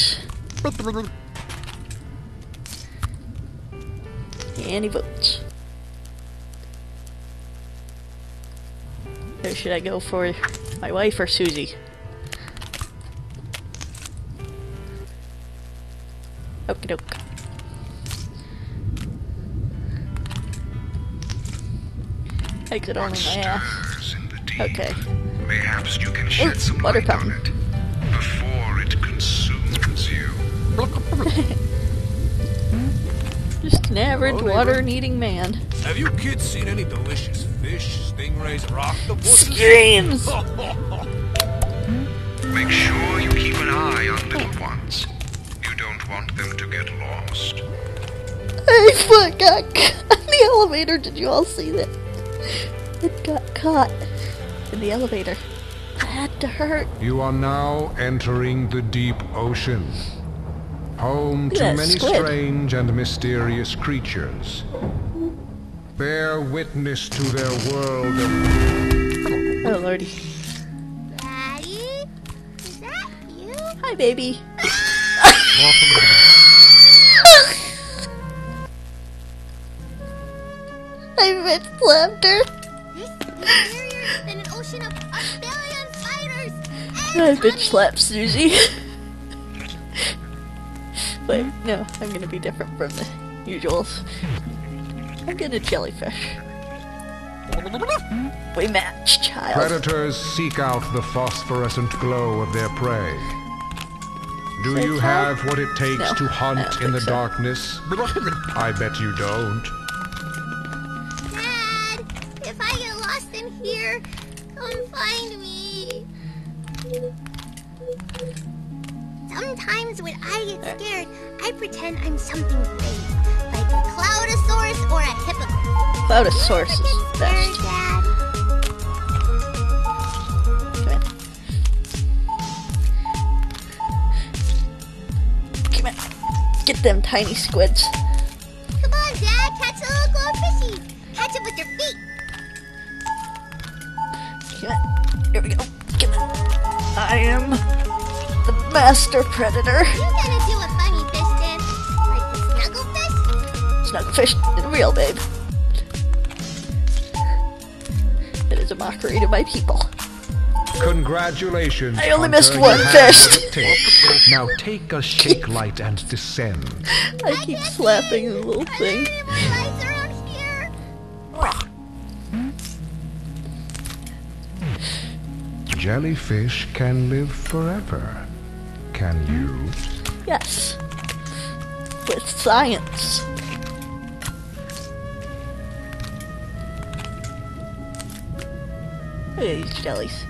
Any votes? Who should I go for? My wife or Susie? Okie doke. Exit only my ass. Okay. Perhaps you can shed some water light on it Just an average Hello, water-needing man. Have you kids seen any delicious fish, stingrays, or octopuses? Screams! Make sure you keep an eye on little ones. You don't want them to get lost. I foot got caught in the elevator. Did you all see that? It got caught in the elevator. That had to hurt. You are now entering the deep ocean. Home to many squid. strange and mysterious creatures. Bear witness to their world of Oh lordy. Daddy? Is that you? Hi, baby. I bitch slapped her. This is scarier than an ocean of a billion spiders! I bitch slapped Susie. Wait, mm-hmm. no, I'm gonna be different from the usuals. I'm gonna jellyfish. Mm-hmm. We match, child. predators seek out the phosphorescent glow of their prey. Do Say you so? have what it takes No, to hunt in the so. darkness? I bet you don't. Dad! If I get lost in here, come find me! Sometimes when I get scared, I pretend I'm something brave, like a cloudosaurus or a hippogriff. Cloudosaurus is Scared, best. Dad? Come on. Get them tiny squids. Come on, Dad, catch a little goldfishy. Catch it with your feet. Come on. Here we go. Come on. I am master predator. You gonna do a funny fish dance, like the snugglefish? Snugfish, real babe. It is a mockery to my people. Congratulations. I only missed one have fish. what it takes. now take a shake light and descend. I keep slapping the little thing. Any more lights around here? Jellyfish can live forever. Can you? Yes. With science. Look at these jellies.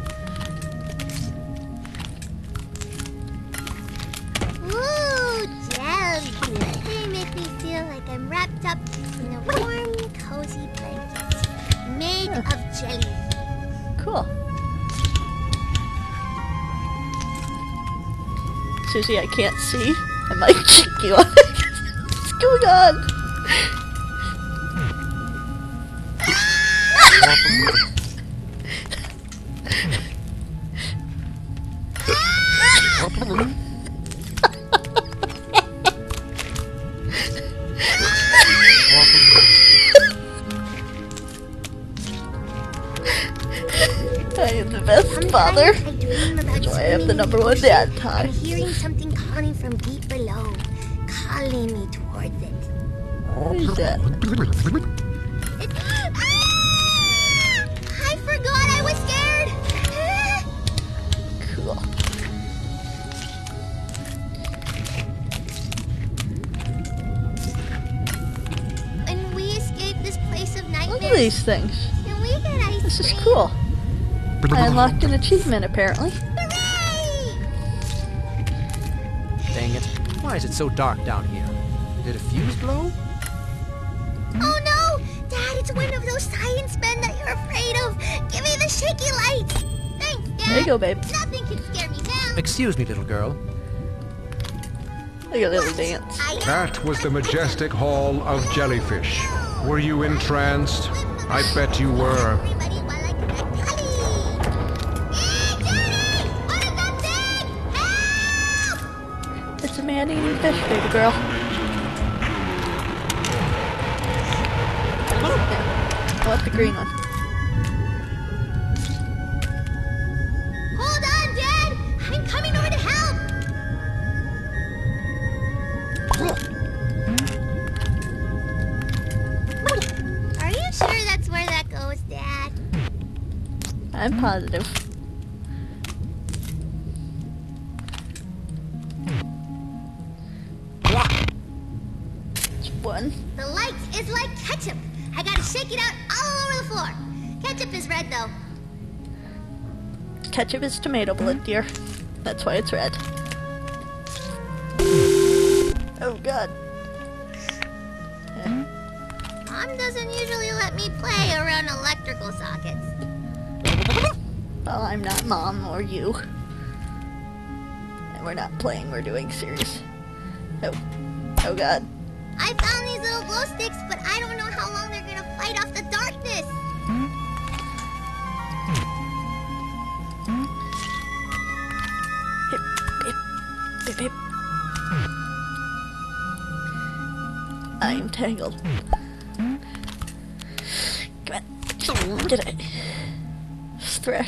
Ooh, jelly. They make me feel like I'm wrapped up in a warm, cozy blanket made oh. of jelly. Susie, I can't see. I might check you on What's going on? I am the best father. That's why I am the number one dad, Ty. Unlocked an achievement apparently. Hooray! Dang it. Why is it so dark down here? Did a fuse blow? Oh no! Dad, it's one of those science men that you're afraid of. Give me the shaky lights. Thanks, Dad. There you go, babe. Nothing can scare me now. Excuse me, little girl. Look at little dance. That was the majestic hall of jellyfish. Were you entranced? I bet you were. Baby girl. I want the green one. Hold on, Dad! I'm coming over to help! Are you sure that's where that goes, Dad? I'm positive. Is tomato blood, dear. That's why it's red.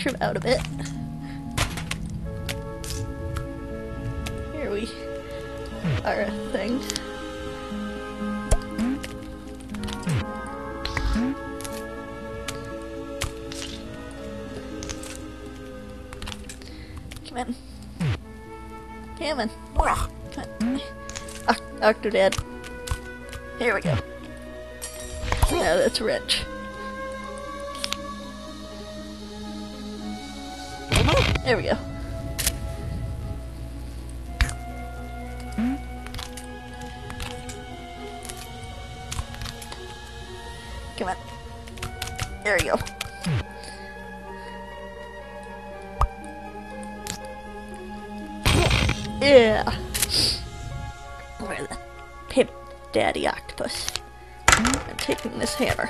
Him out a bit. Here we are a thing. Come on. Come on. Come on. Octodad. Yeah. Where the pimp daddy octopus? I'm taking this hammer.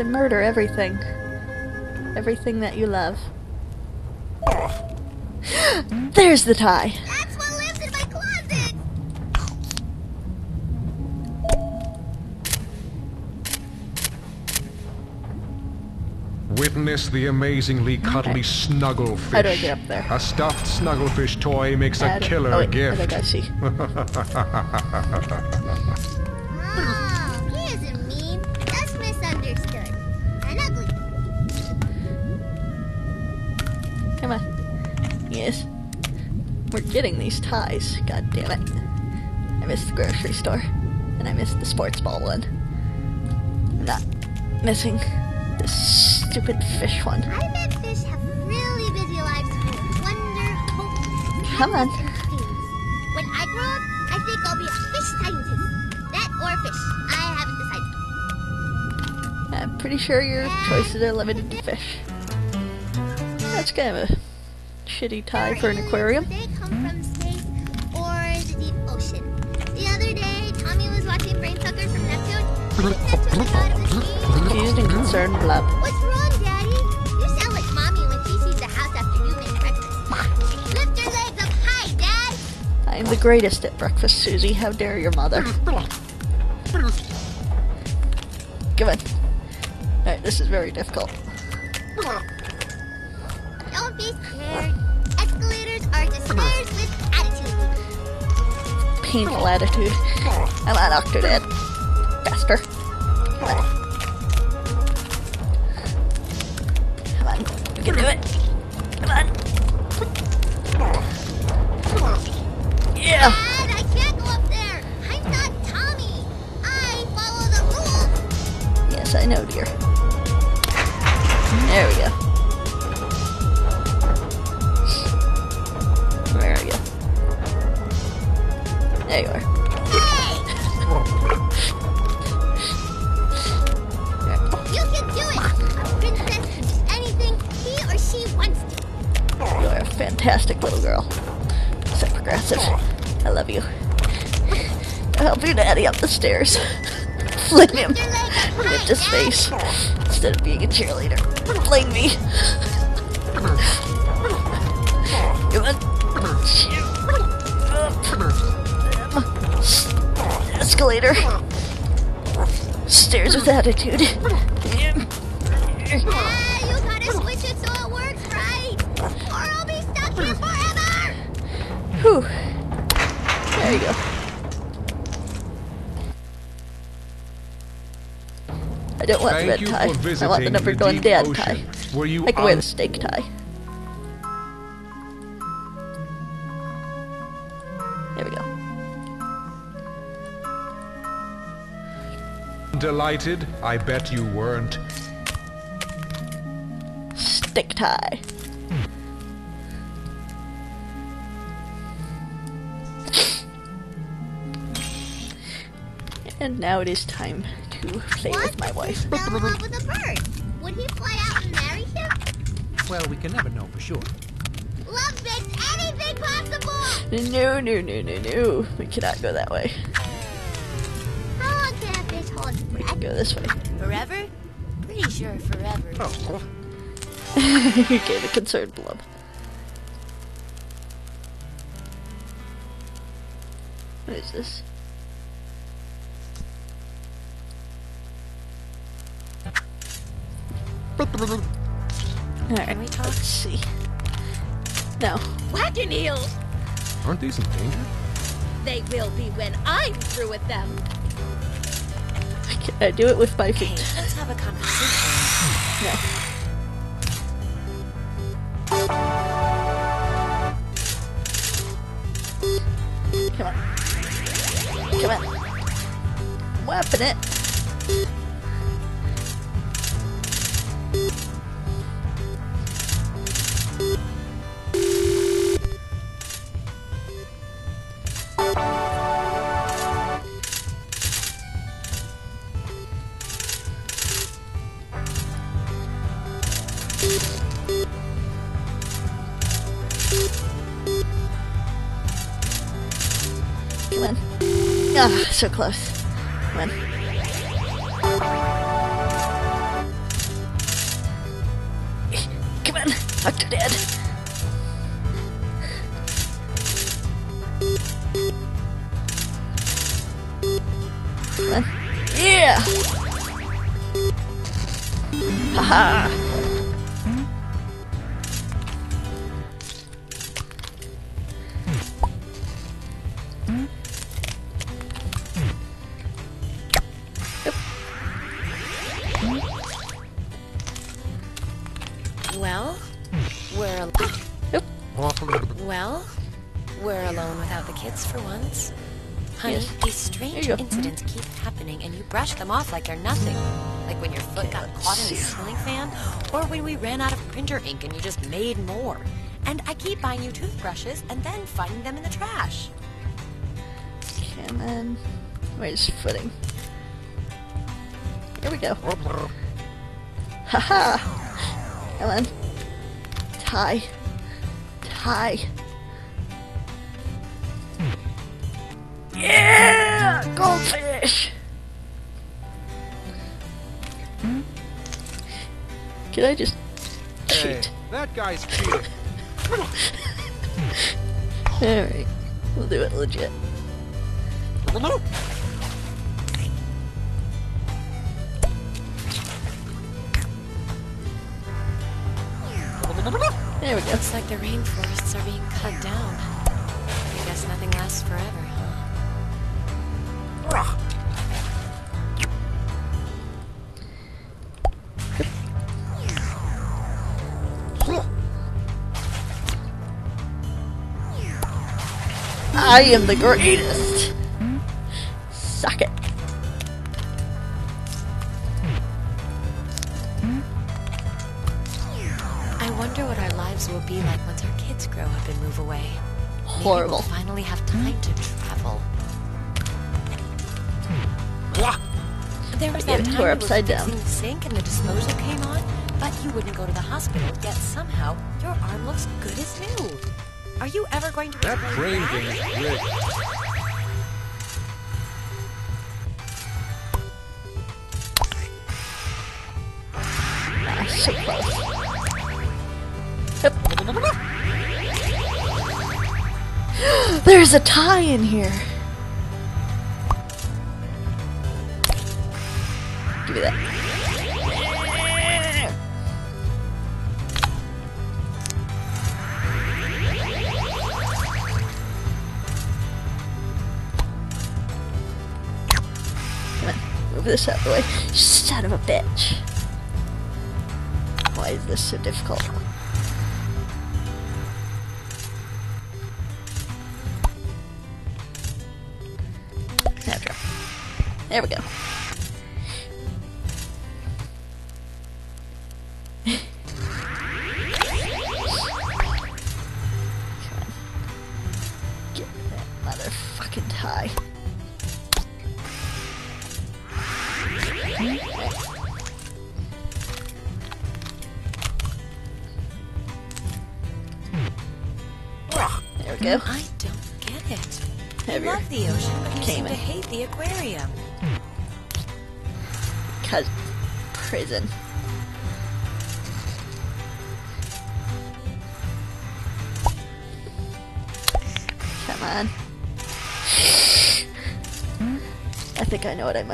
Can murder everything. Everything that you love. There's the tie. That's what lives in my closet! Witness the amazingly cuddly snugglefish. How do I get up there? A stuffed snugglefish toy makes How a killer oh, wait, I gift. think I see. getting these ties. God damn it. I missed the grocery store. And I missed the sports ball one. I'm not missing this stupid fish one. I bet fish have really busy lives full of wonder, hope, Come on. When I grow up, I think I'll be a fish scientist. That or fish. I haven't decided. I'm pretty sure your choices are limited to fish. That's kind of a shitty tie for an aquarium. Confused and concerned blub. What's wrong, Daddy? You sound like Mommy when she sees the house after you make breakfast. Lift your legs up high, Dad! I am the greatest at breakfast, Susie. How dare your mother? Come on. Alright, this is very difficult. Don't be scared. Escalators are just stairs with attitude. Painful attitude. Come on, Octodad. I want the number the deep ocean. tie. Were you I can wear the steak tie. There we go. Delighted? I bet you weren't. Steak tie. And now it is time to play with my wife. Fell in love with a bird. Would he fly out and marry him? Well, we can never know for sure. Love makes anything possible. No, no, no, no, no. We cannot go that way. How long can a fish hold We breath? can go this way. Forever? Pretty sure forever. Oh, okay, the concerned blub. What is this? Alright, let's see. No. Wagon eels! Aren't these in danger? They will be when I'm through with them. Can I do it with my feet? Let's have a conversation. No. Come on. Come on. Weapon it. So close. When we ran out of printer ink and you just made more. And I keep buying you toothbrushes and then finding them in the trash. Come on. Where's footing? Here we go. Haha! Come on. Tie. Tie. Can I just Hey, cheat? that guy's I am the greatest! Suck it. I wonder what our lives will be like once our kids grow up and move away. Maybe Horrible. we'll finally have time to travel. There was I gave that time her you were upside down. the sink and the disposal came on, but you wouldn't go to the hospital, yet somehow your arm looks good as new. Are you ever going to That explain crane that? thing is rigged. Ah, so close. There's a tie in here. This out of the way. Son of a bitch. Why is this so difficult?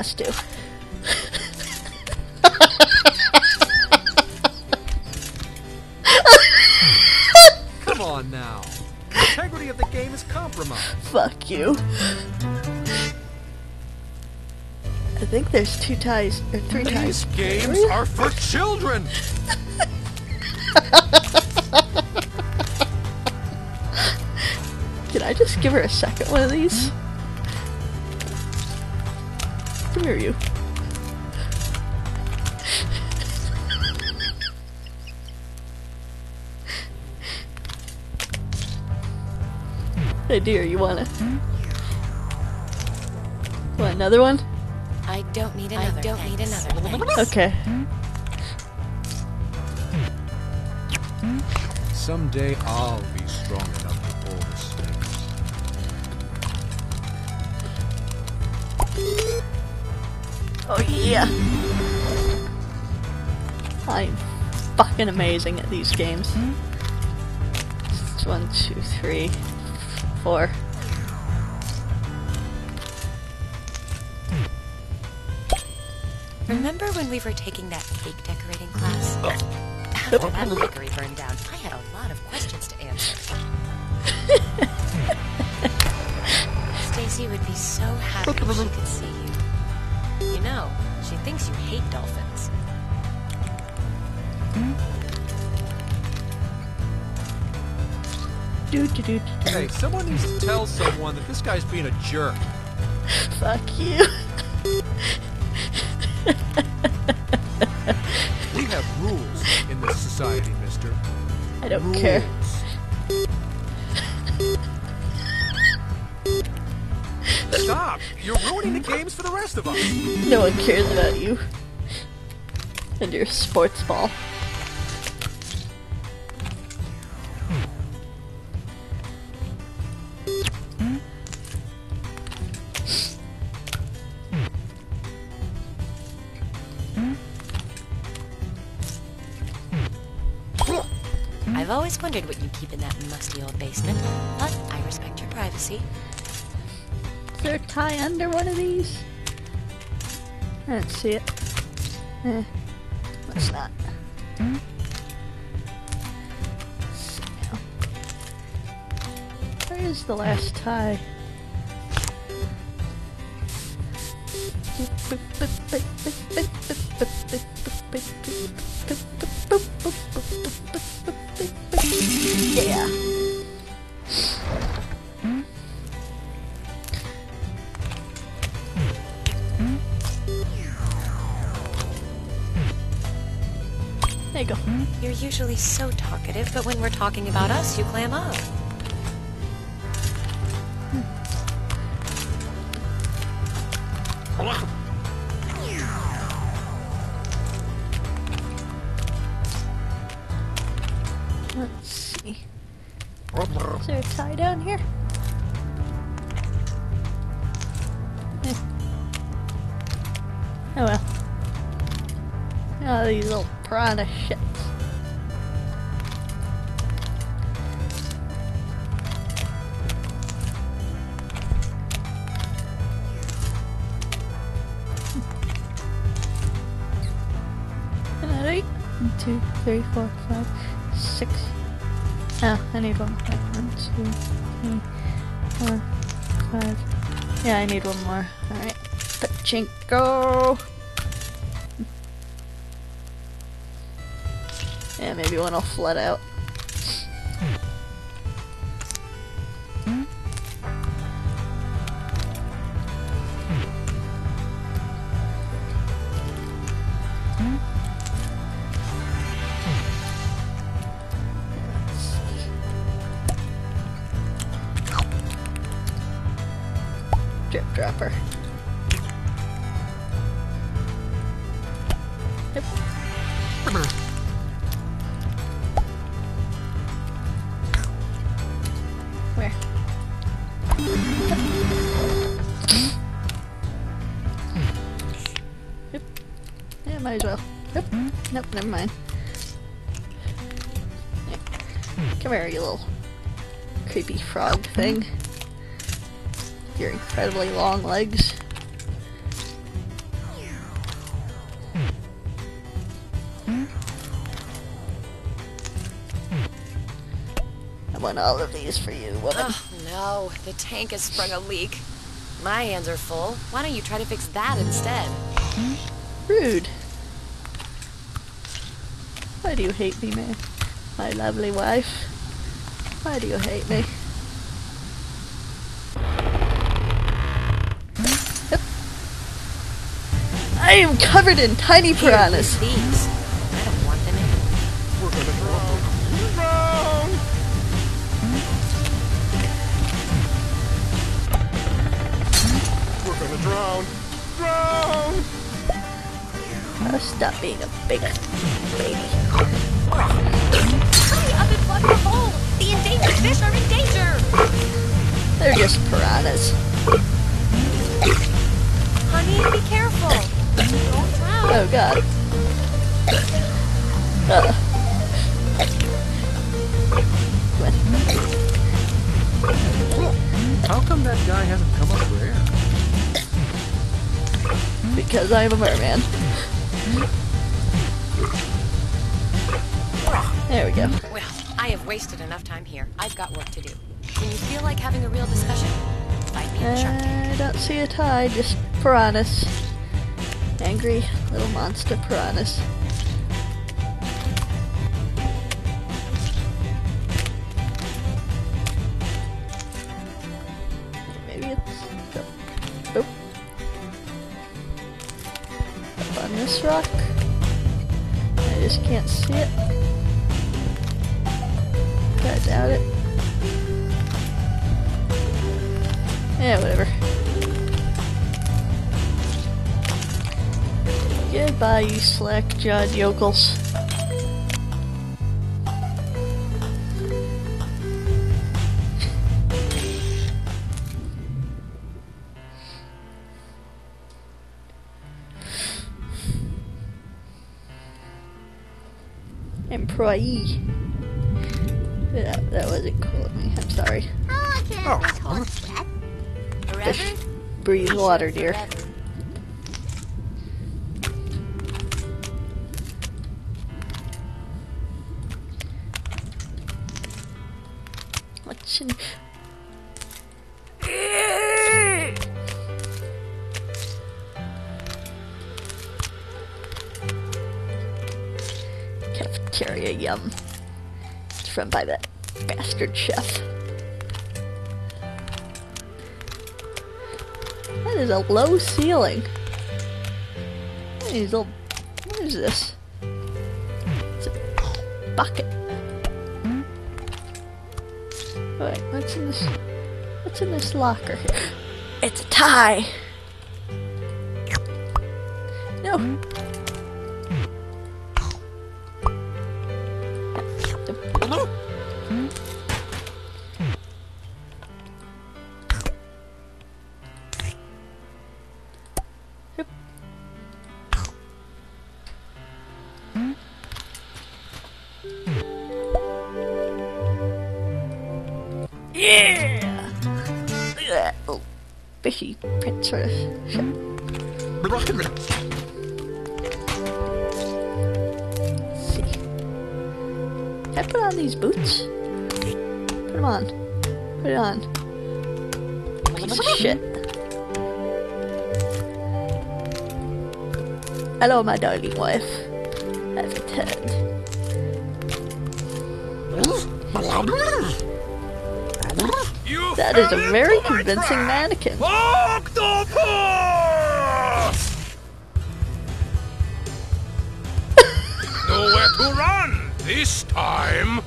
I know what I must do. Come on now. The integrity of the game is compromised. Fuck you. I think there's two ties or three ties. These games are for children. Can I just give her a second one of these? Come here, you. Hey, dear, you wanna? Hmm? Want another one? I don't need another. I don't need another. thanks. Okay. Hmm? Hmm? Someday I'll be amazing at these games. Hmm? It's one, two, three, four. Remember when we were taking that cake decorating class? Oh. After that bakery burned down, I had a lot of questions to answer. Stacy would be so happy if she could see you. You know, she thinks you hate dolphins. Do do do. Hey, someone needs to tell someone that this guy's being a jerk. Fuck you. We have rules in this society, mister. I don't care. Stop! You're ruining the games for the rest of us. No one cares about you. And your sports ball. Basement, but I respect your privacy. Is there a tie under one of these? I don't see it. Eh, let's not. Let's see now. Where is the last tie? Usually so talkative, but when we're talking about us, you clam up. One. Alright. Pachinko! Yeah, maybe one will flood out. Thing. Your incredibly long legs. I want all of these for you, woman. Oh no, the tank has sprung a leak. My hands are full. Why don't you try to fix that instead? Rude. Why do you hate me, man? My lovely wife. Why do you hate me? Am covered in tiny piranhas. these. I don't want them in. We're gonna drown. Drown! We're gonna drown. Drown! Oh, stop being a big baby. Hurry up and plug the hole! The endangered fish are in danger! They're just piranhas. Honey, be careful! Don't drown! Oh god. Uh. How come that guy hasn't come up for air? Because I'm a merman. There we go. Well, I have wasted enough time here. I've got work to do. When you feel like having a real discussion, find me in shark tank. I don't see a tie, just piranhas. Angry little monster piranhas. You slack-jawed yokels. Employee. That, that wasn't cool of me. I'm sorry. Oh, I can't this horse yet. Fish. Breathe water, dear. What's low ceiling. What is, a, what is this? It's a bucket. Wait, what's in this? What's in this locker here? It's a tie. Hello, my darling wife. I've returned. That is a very convincing mannequin. Octopus! Nowhere to run this time.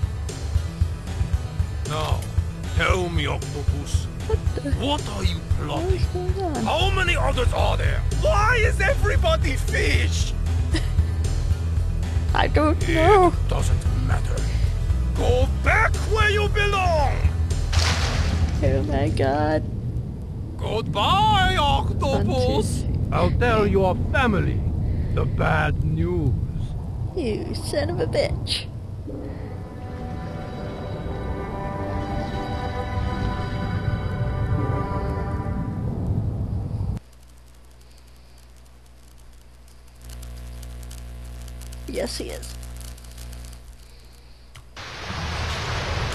Now, tell me, Octopus, what are you plotting? How many others are there? Why is everybody fish? I don't know. It doesn't matter. Go back where you belong. Oh my god. Goodbye, Octopus. I'll tell your family the bad news. You son of a bitch. Yes, he is.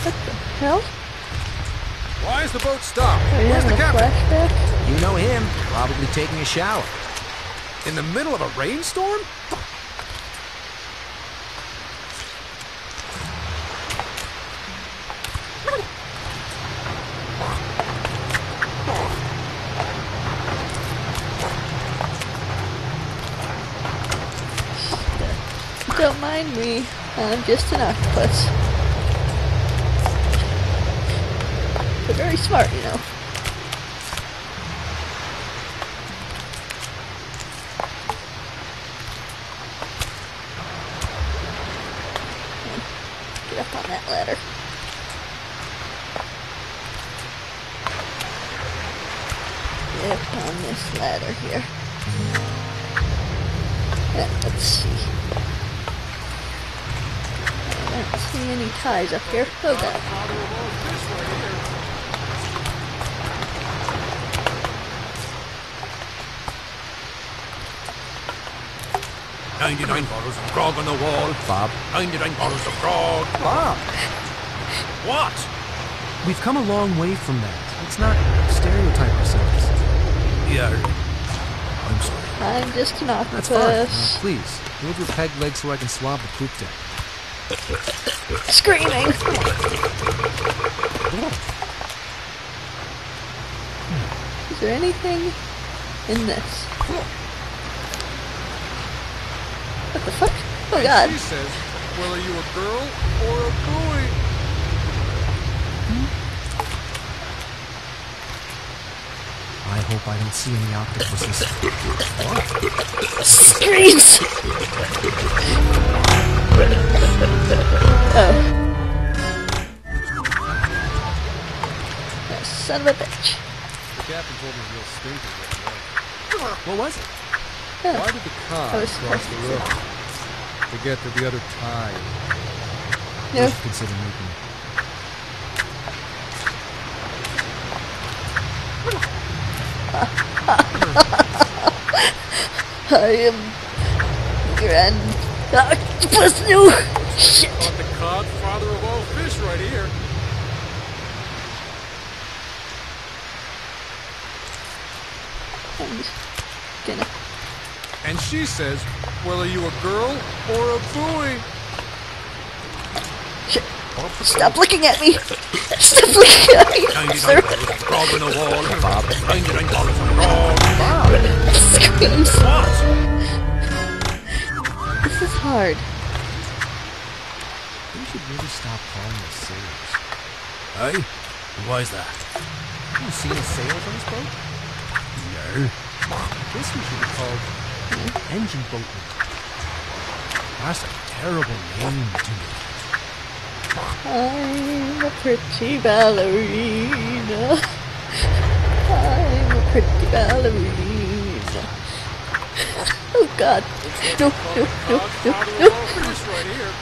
What the hell? Why is the boat stopped? Are Where's the captain? flashback? You know him, probably taking a shower. In the middle of a rainstorm? Don't mind I'm just an octopus. But very smart, you know. See any ties up here. Oh god. Ninety-nine bottles of grog on the wall. Bob. Ninety-nine bottles of grog. Bob! What? We've come a long way from that. Let's not stereotype ourselves. Yeah. I'm sorry. I'm just an That's fine. Now, please, move your peg leg so I can swab the poop deck. Screaming! Is there anything in this? What the fuck? Oh god. She says, well, are you a girl or a boy? I hope I don't see any octopuses. Screens! Oh. That son of a bitch. The captain told me real stinker the other. What was it? Yeah. Why did the car I was cross the surprised. road to get to the other tide? Yeah. Consider making it. I am Grand Octopus new shit. Got the cod father of all fish right here. I'm just gonna And she says, well, are you a girl or a boy? Stop looking at me. Stop looking at me. Sir. Robin of all. Screams. This is hard. We should really stop calling us sailors. Hey? Why's that? You seen a sail on this boat? No. Guess we should be called engine boatmen. That's a terrible name to me. I'm a pretty ballerina. I'm a pretty ballerina. Oh God! No, no, no, no, no! Fish right here.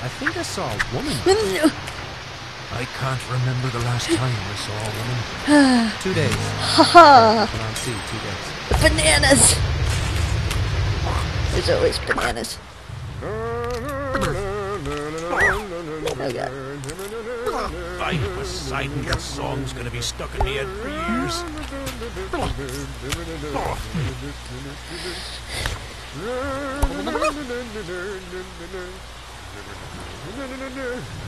I think I saw a woman. I can't remember the last time I saw a woman. two days. Ha ha! sea two days. Bananas! There's always bananas. Oh my God. By Poseidon, that song's gonna be stuck in my head for years. Oh.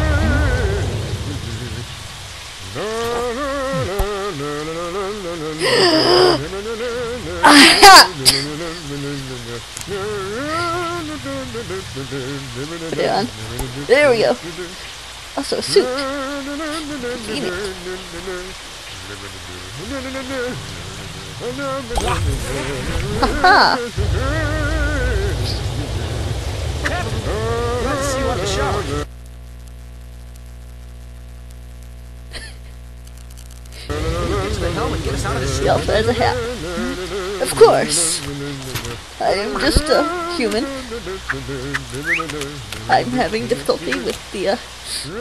it on. There we go. Also a suit. Haha! Glad to see of the shower. Get to the helm and get us out of this also has a hat. Of course. I am just a human. I'm having difficulty with the uh,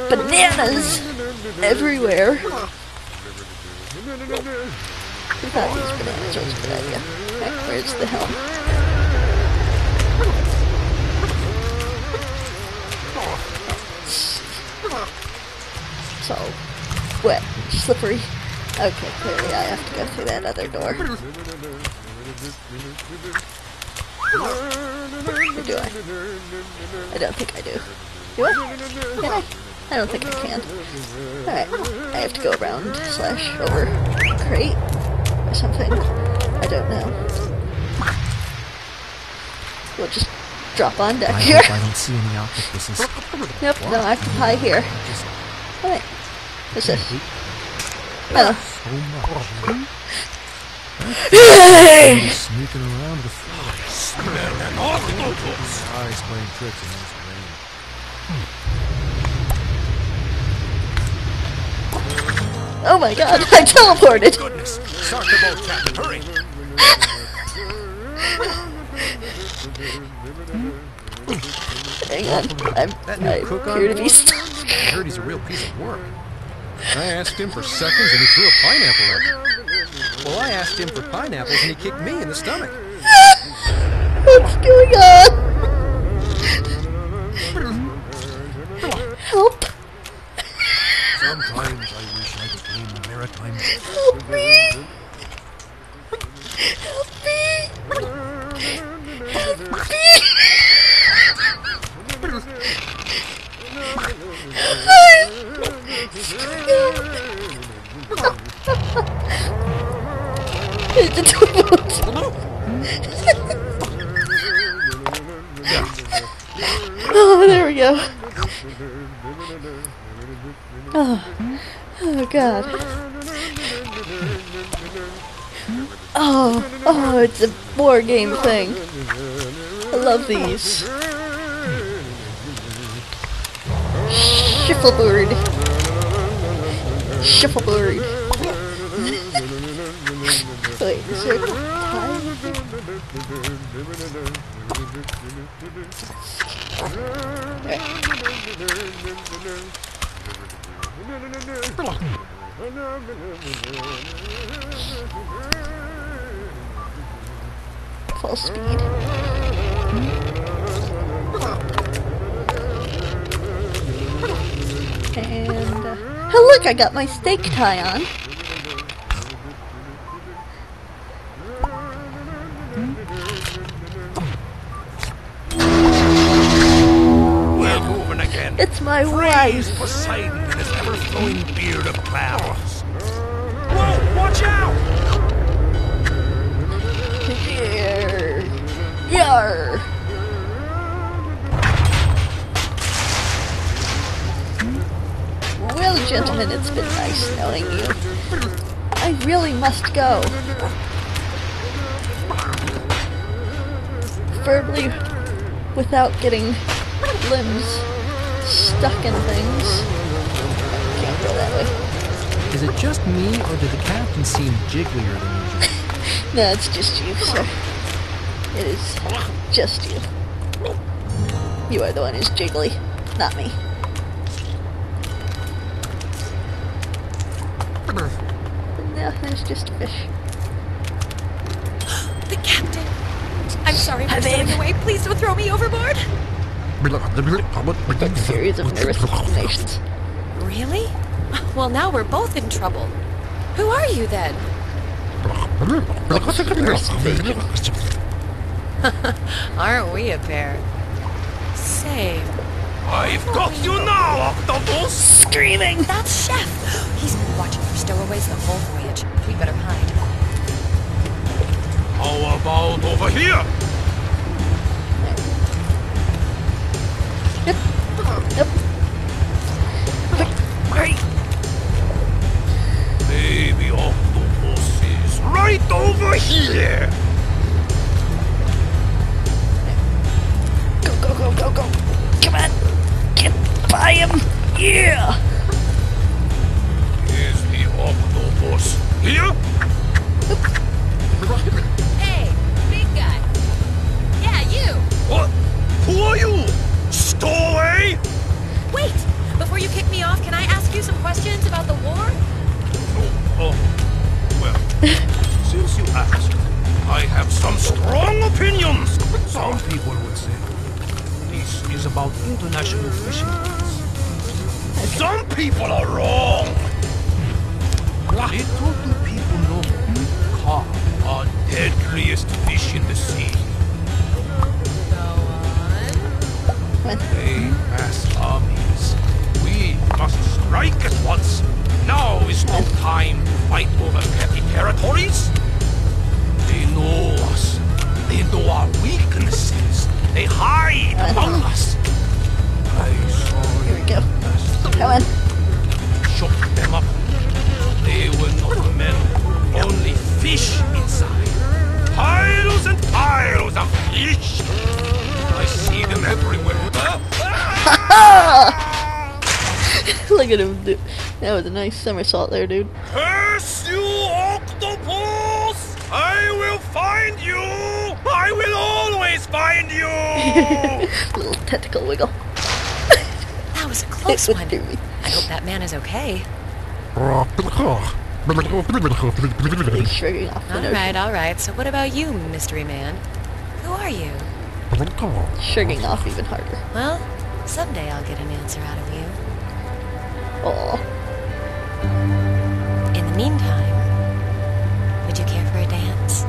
bananas everywhere. Who thought these bananas was a good idea? Right, where's the helm? All wet, slippery. Okay, clearly I have to go through that other door. Or do I? I don't think I do. Do I? Can I? I don't think I can. Alright, I have to go around slash over crate or something. I don't know. We'll just drop on deck I here. I don't see any octopuses. Nope, no octopi here. Alright. What's this? Oh. So much. Hey! Sneaking around with Smell an octopus. eyes playing tricks in this rain. Oh my god, I teleported! Goodness. Start the boat, Captain. Hurry. Hang on, I'm, I appear to be stuck. I heard he's a real piece of work. I asked him for seconds and he threw a pineapple at me. Well, I asked him for pineapples and he kicked me in the stomach. What's going on? Help! Sometimes I wish I became maritime. Help me! Help me! Help me! Oh, there we go. Oh, oh God. Oh, oh, it's a board game thing. I love these. Shuffleboard. Shuffleboard. Wait, is? Full speed. And uh, oh look, I got my steak tie on. We're moving again. It's my Praise wife. Poseidon and his ever-flowing beard of clouds. Whoa, watch out! Yarr. Yarr. Well, gentlemen, it's been nice knowing you. I really must go. Preferably without getting limbs stuck in things. Can't go that way. Is it just me, or did the captain seem jigglier than usual? No, it's just you, sir. It is just you. You are the one who's jiggly, not me. No, just a fish. The captain! I'm sorry for Hi, away. Please don't throw me overboard. A series of nervous exclamations. Really? Well, now we're both in trouble. Who are you then? Aren't we a pair? Say, I've got you now, Octopus! Screaming! that's Chef! He's been watching for stowaways the whole voyage. Better hide. How about over here? Yep. Right. Baby Octopus is right over here! They mass armies. We must strike at once. Now is no time to fight over petty territories. They know us. They know our weaknesses. They hide among us. I saw Here we go. Come on. shook them up. They were not men, only fish inside. Piles and piles of fish. I see them everywhere. Look at him do. That was a nice somersault there, dude. Curse you, octopus! I will find you! I will always find you! Little tentacle wiggle. That was a close one. would. I hope that man is okay. He's shrugging off the All notion. right, all right. So what about you, mystery man? Who are you? Shrugging off even harder. Well, someday I'll get an answer out of you. Oh, In the meantime, would you care for a dance?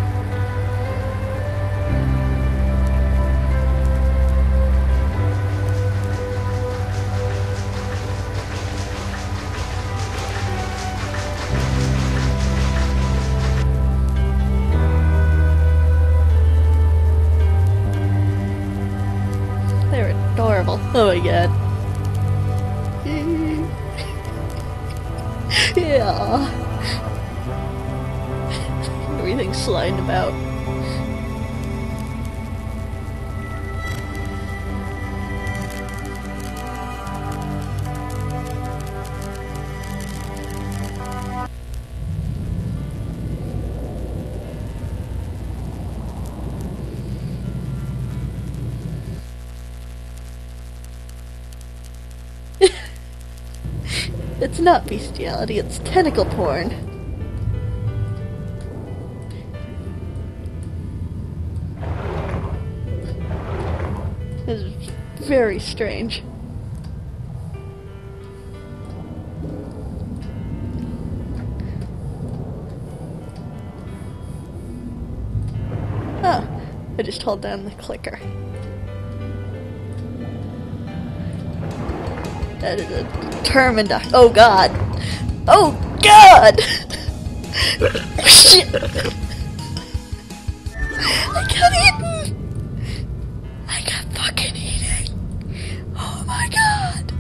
Adorable. Not bestiality, it's tentacle porn. It's very strange. Oh, I just hold down the clicker. That is a determined. Oh god! Oh god! Shit! I got eaten! I got fucking eaten! Oh my god!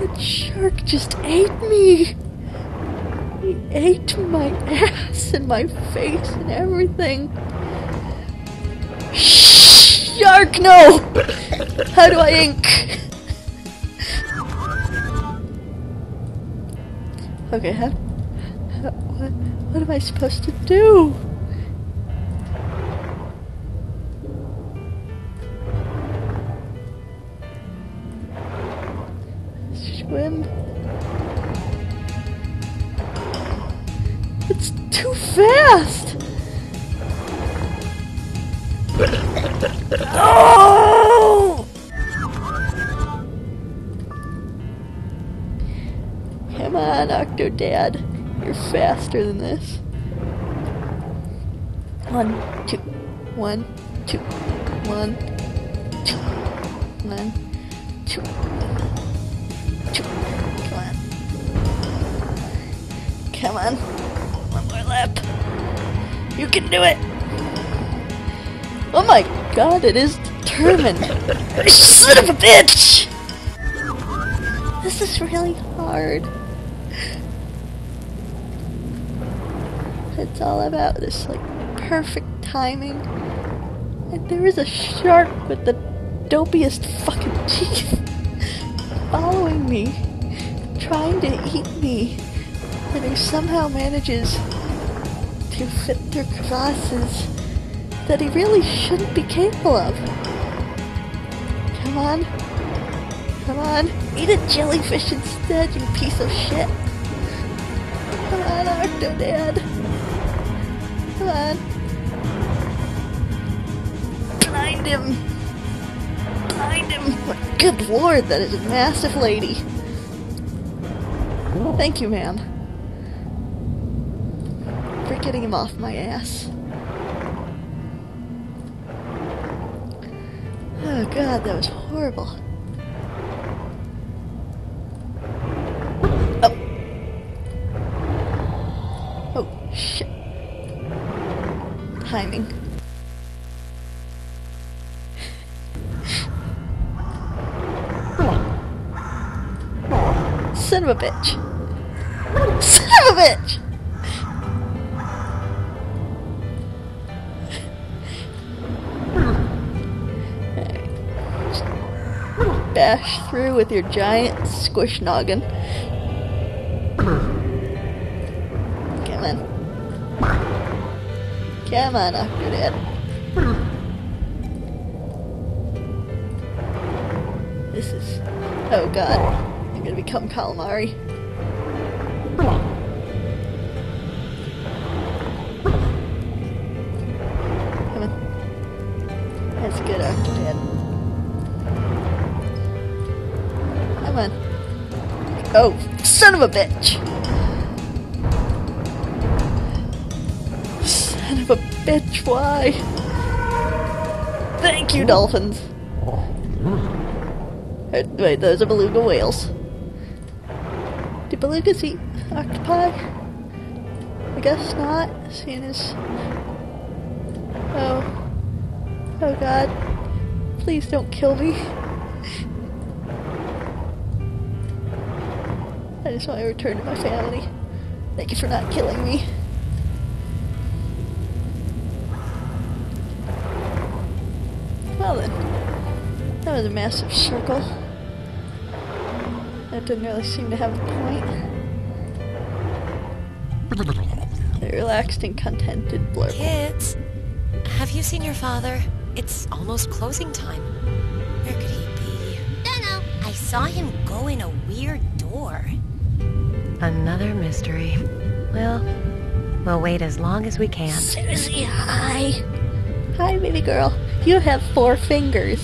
That shark just ate me! He ate my ass and my face and everything. How do I ink? Okay, what, what am I supposed to do? Faster than this. One, two, one, two, one, two, one, two, two. Come on. Come on. One more lap. You can do it. Oh my god, it is determined. Son of a bitch! This is really hard. It's all about this, like, perfect timing. And there is a shark with the dopiest fucking teeth following me, trying to eat me. And he somehow manages to fit through crevasses that he really shouldn't be capable of. Come on. Come on. Eat a jellyfish instead, you piece of shit. Come on, Octodad. Come him. Blind him. Good lord, that is a massive lady. Thank you, ma'am. For getting him off my ass. Oh god, that was horrible. Oh. Oh, with your giant squish noggin. Come on. Come on, a bitch! Son of a bitch, why? Thank you, dolphins. Wait, those are beluga whales. Do belugas eat octopi? I guess not, seeing as. Oh. Oh god. Please don't kill me. I just want to return to my family. Thank you for not killing me. Well then. That was a massive circle. That didn't really seem to have a point. A relaxed and contented blurb. Kids, have you seen your father? It's almost closing time. Where could he be? Dunno. I saw him go in a weird door. Another mystery. Well, we'll wait as long as we can. Susie, hi. Hi, baby girl. You have four fingers.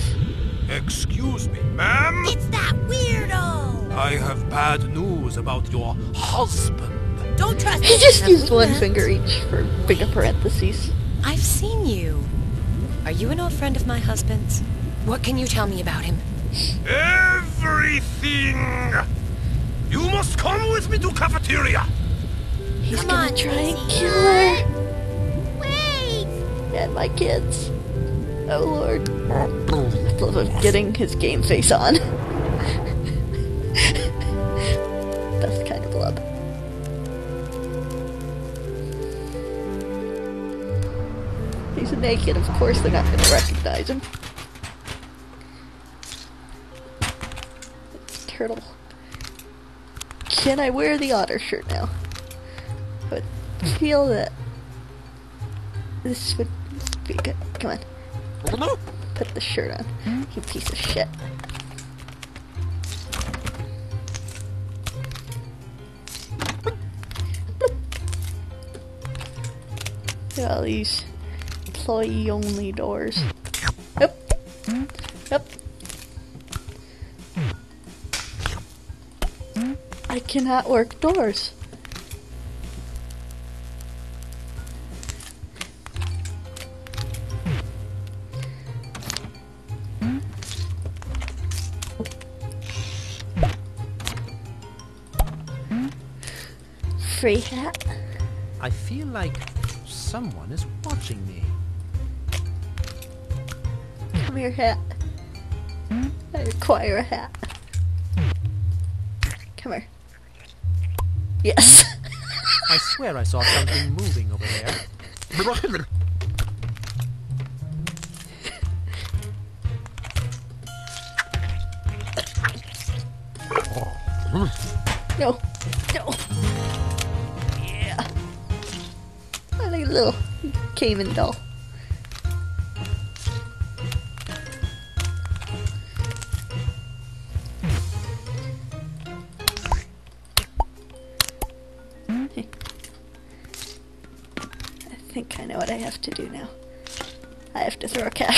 Excuse me, ma'am. It's that weirdo! I have bad news about your husband. Don't trust He just used one met? finger each for bigger parentheses. I've seen you. Are you an old friend of my husband's? What can you tell me about him? Everything. You must come with me to cafeteria. He's Come gonna on, try and kill her Wait! and my kids. Oh lord. Love of getting his game face on. Best kind of love. He's naked, of course they're not gonna recognize him. Turtle. Can I wear the otter shirt now? I feel that this would be good. Come on. Put the shirt on. You piece of shit. Look at all these employee only doors. Yep. Cannot work doors. Free hat. I feel like someone is watching me. Come here, hat. Hmm? I require a hat. Yes. I swear I saw something moving over there. no. No. Yeah. I like a little Cayman doll.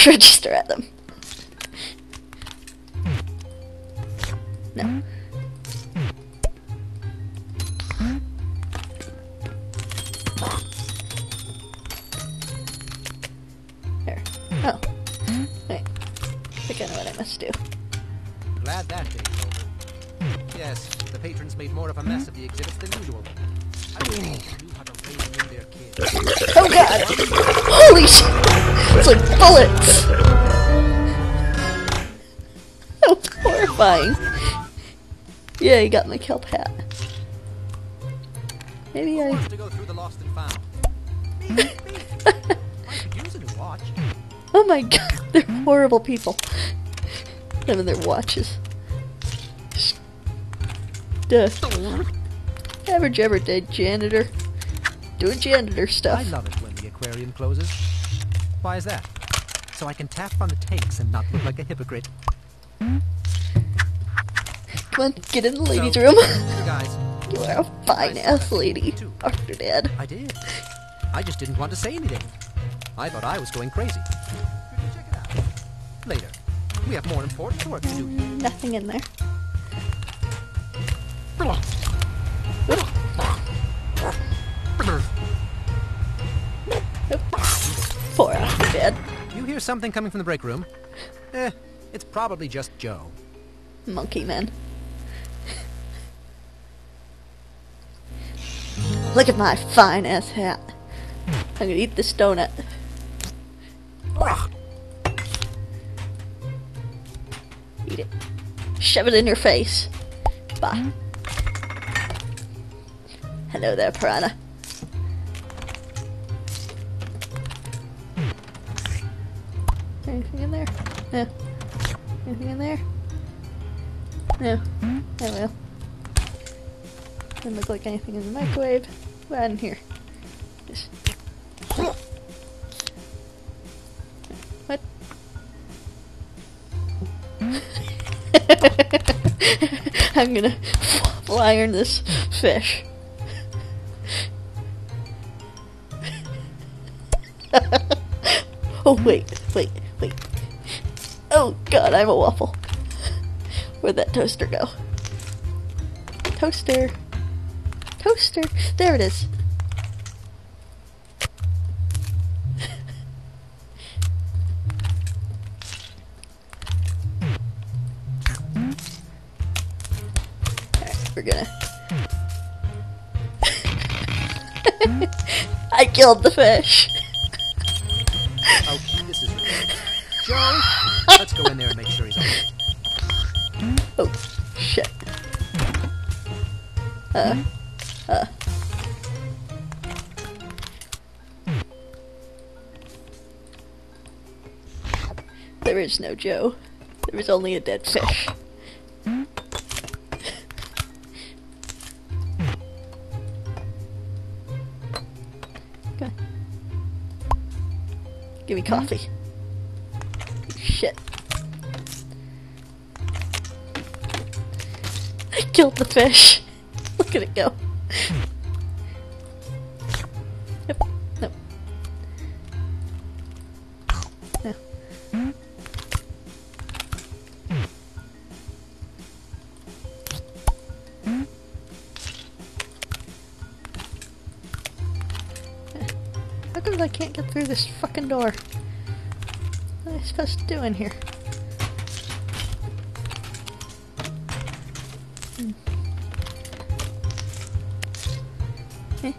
Register at them. Use a new watch. Oh my god, they're horrible people. Them and their watches. Duh. Average ever dead janitor. Doing janitor I stuff. love it when the aquarium closes. Why is that? So I can tap on the tanks and not look like a hypocrite. Come on, get in the ladies' room. guys. You are a fine ass lady, Dr. Dad. I did. I just didn't want to say anything. I thought I was going crazy. Check it out. Later. We have more important work to do. Nothing in there. Poor Dr. Dad. You hear something coming from the break room? Eh, it's probably just Joe. Monkey man. Look at my fine ass hat. I'm gonna eat this donut. Eat it. Shove it in your face. Bye. Hmm? Hello there, piranha. Anything in there? No. Anything in there? No. Hmm? Oh well. Doesn't look like anything in the microwave. What in here? What? I'm gonna fly iron this fish. oh wait, wait, wait. Oh god, I'm a waffle. Where'd that toaster go? Toaster. Toaster. There it is. We're gonna. I killed the fish. Joe. There is only a dead fish. Give me coffee. Shit. I killed the fish. What am I supposed to do in here? Hmm. Eh?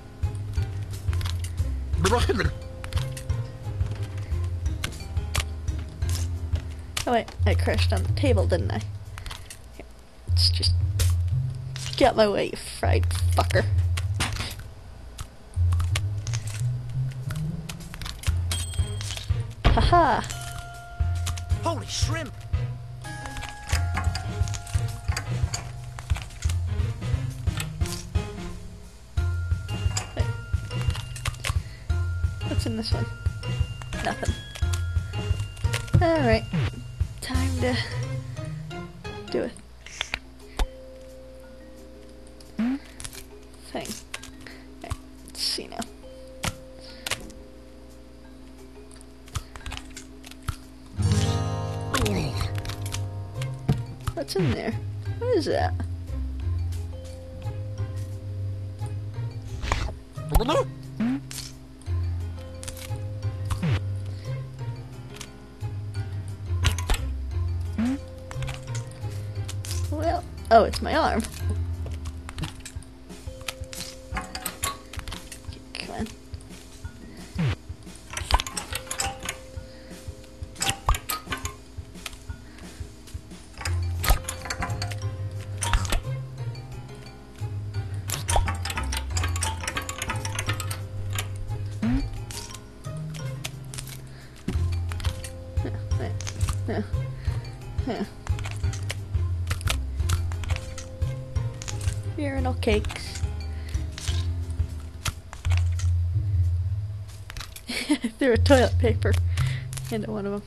Oh wait, I crashed on the table, didn't I? Here, Let's just get my way, you fried fucker. Haha! Holy Oh, my arm. Urinal cakes. Threw a toilet paper into one of them.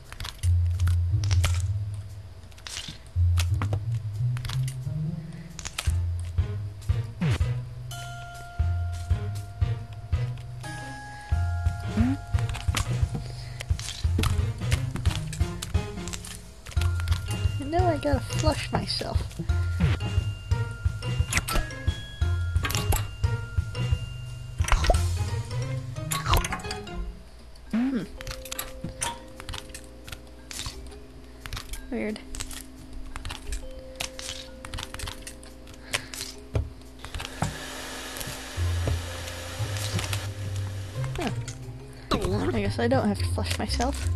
I guess I don't have to flush myself.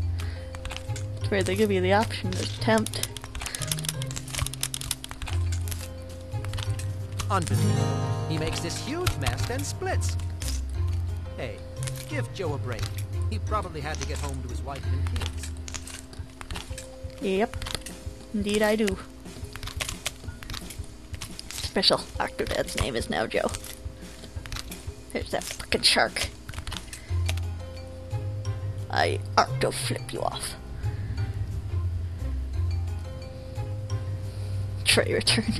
It's weird they give you the option to attempt. Unbelievable. He makes this huge mess, then splits. Hey, give Joe a break. He probably had to get home to his wife and kids. Yep. Indeed I do. Special Octodad's name is now Joe. There's that fucking shark. I Octo flip you off. Try your turn.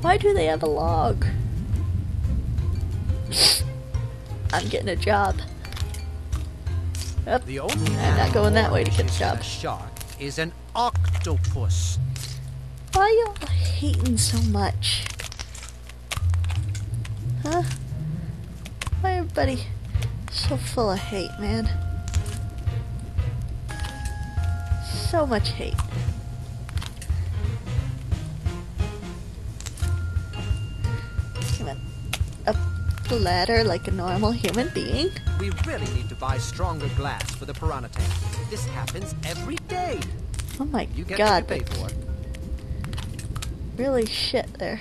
Why do they have a log? I'm getting a job. Yep. The only I'm not going that way to get a job. a shark is an octopus. Why y'all hating so much? Full of hate, man? So much hate. Come on. Up the ladder like a normal human being. We really need to buy stronger glass for the piranha tank. This happens every day. Oh my You get god, what you but pay for. really shit there.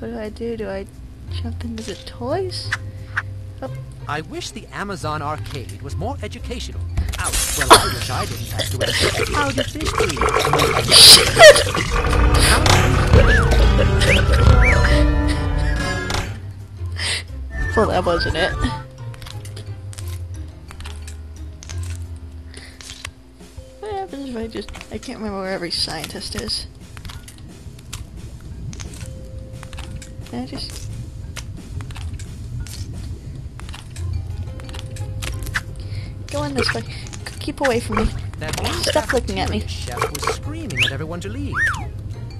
What do I do? Do I jump into the toys? Oh, I wish the Amazon arcade was more educational. Ouch. Well, I wish I didn't have to answer. How did this be? well, that wasn't it. What happens if I just... I can't remember where every scientist is. Just... Go in this way. Keep away from me. That Stop looking at me. chef was screaming at everyone to leave.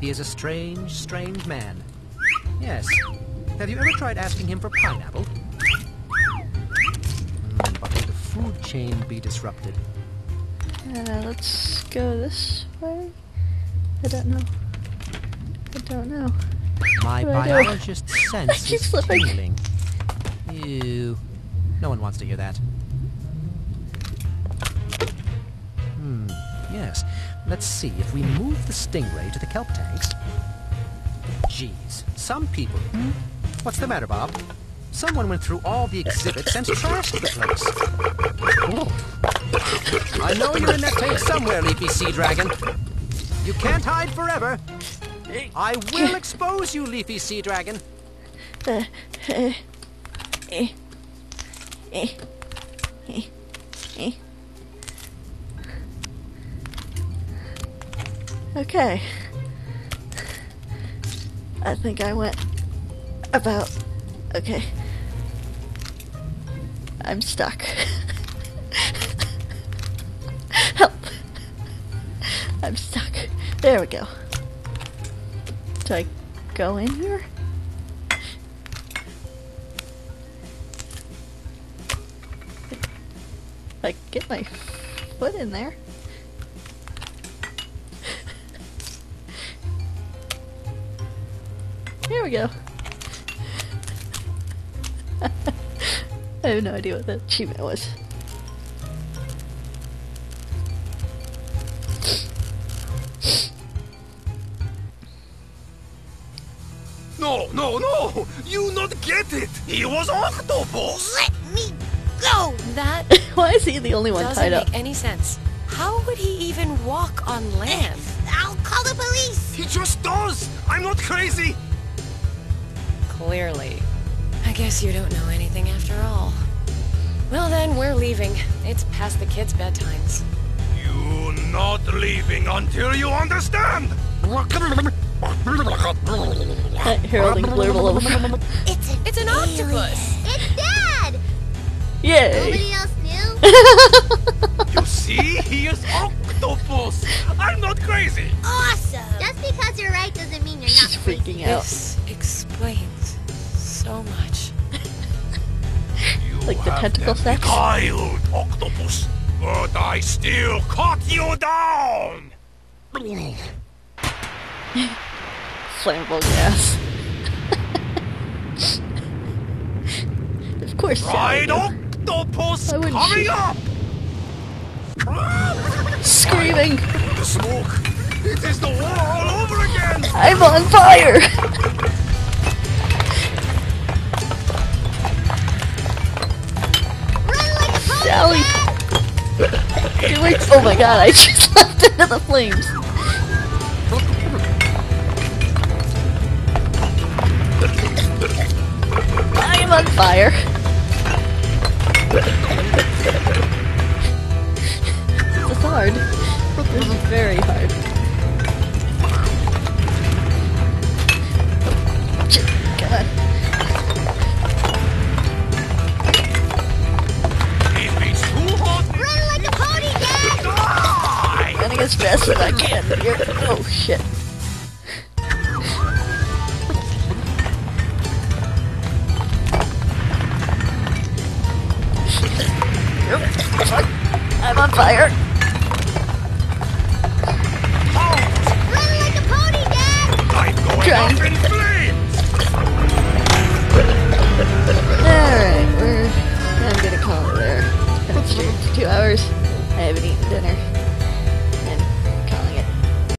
He is a strange, strange man. Yes. Have you ever tried asking him for pineapple? Mm, but would the food chain be disrupted? Uh, let's go this way. I don't know. I don't know. My What do I do? biologist sense is slipping. tingling. Ew. No one wants to hear that. Hmm, yes. Let's see if we move the stingray to the kelp tanks. Geez, some people. Hmm? What's the matter, Bob? Someone went through all the exhibits and trashed the place. I know you're in that tank somewhere, Leafy Sea Dragon. You can't hide forever. I will expose you, Leafy Sea Dragon. Okay. I think I went about. Okay. I'm stuck. Help! I'm stuck. There we go. Do I go in here? Like, get my foot in there. Here we go. I have no idea what that achievement was. He was octopus! Let me go! That Why is he the only one doesn't tied up? make any sense. How would he even walk on land? I'll call the police! He just does! I'm not crazy! Clearly. I guess you don't know anything after all. Well then, we're leaving. It's past the kids' bedtimes. You are not leaving until you understand! Heralding blurble octopus. It's Dad! Yay! Nobody else knew? You see? He is octopus. I'm not crazy. awesome. Just because you're right doesn't mean you're She's not. freaking out. This explains so much. You Like the tentacle them sex? beguiled, octopus, but I still cut you down. Flammable gas. Of course, Sally Fried octopus coming she? up. Screaming! The smoke. It is the war all over again. I'm on fire! Sally! Oh my god, I just left into the flames. I'm on fire. Is hard. This is very hard. Shit, Come on. If it's too hot, Run like a pony, Dad! die. Running as fast as I can here. Oh shit.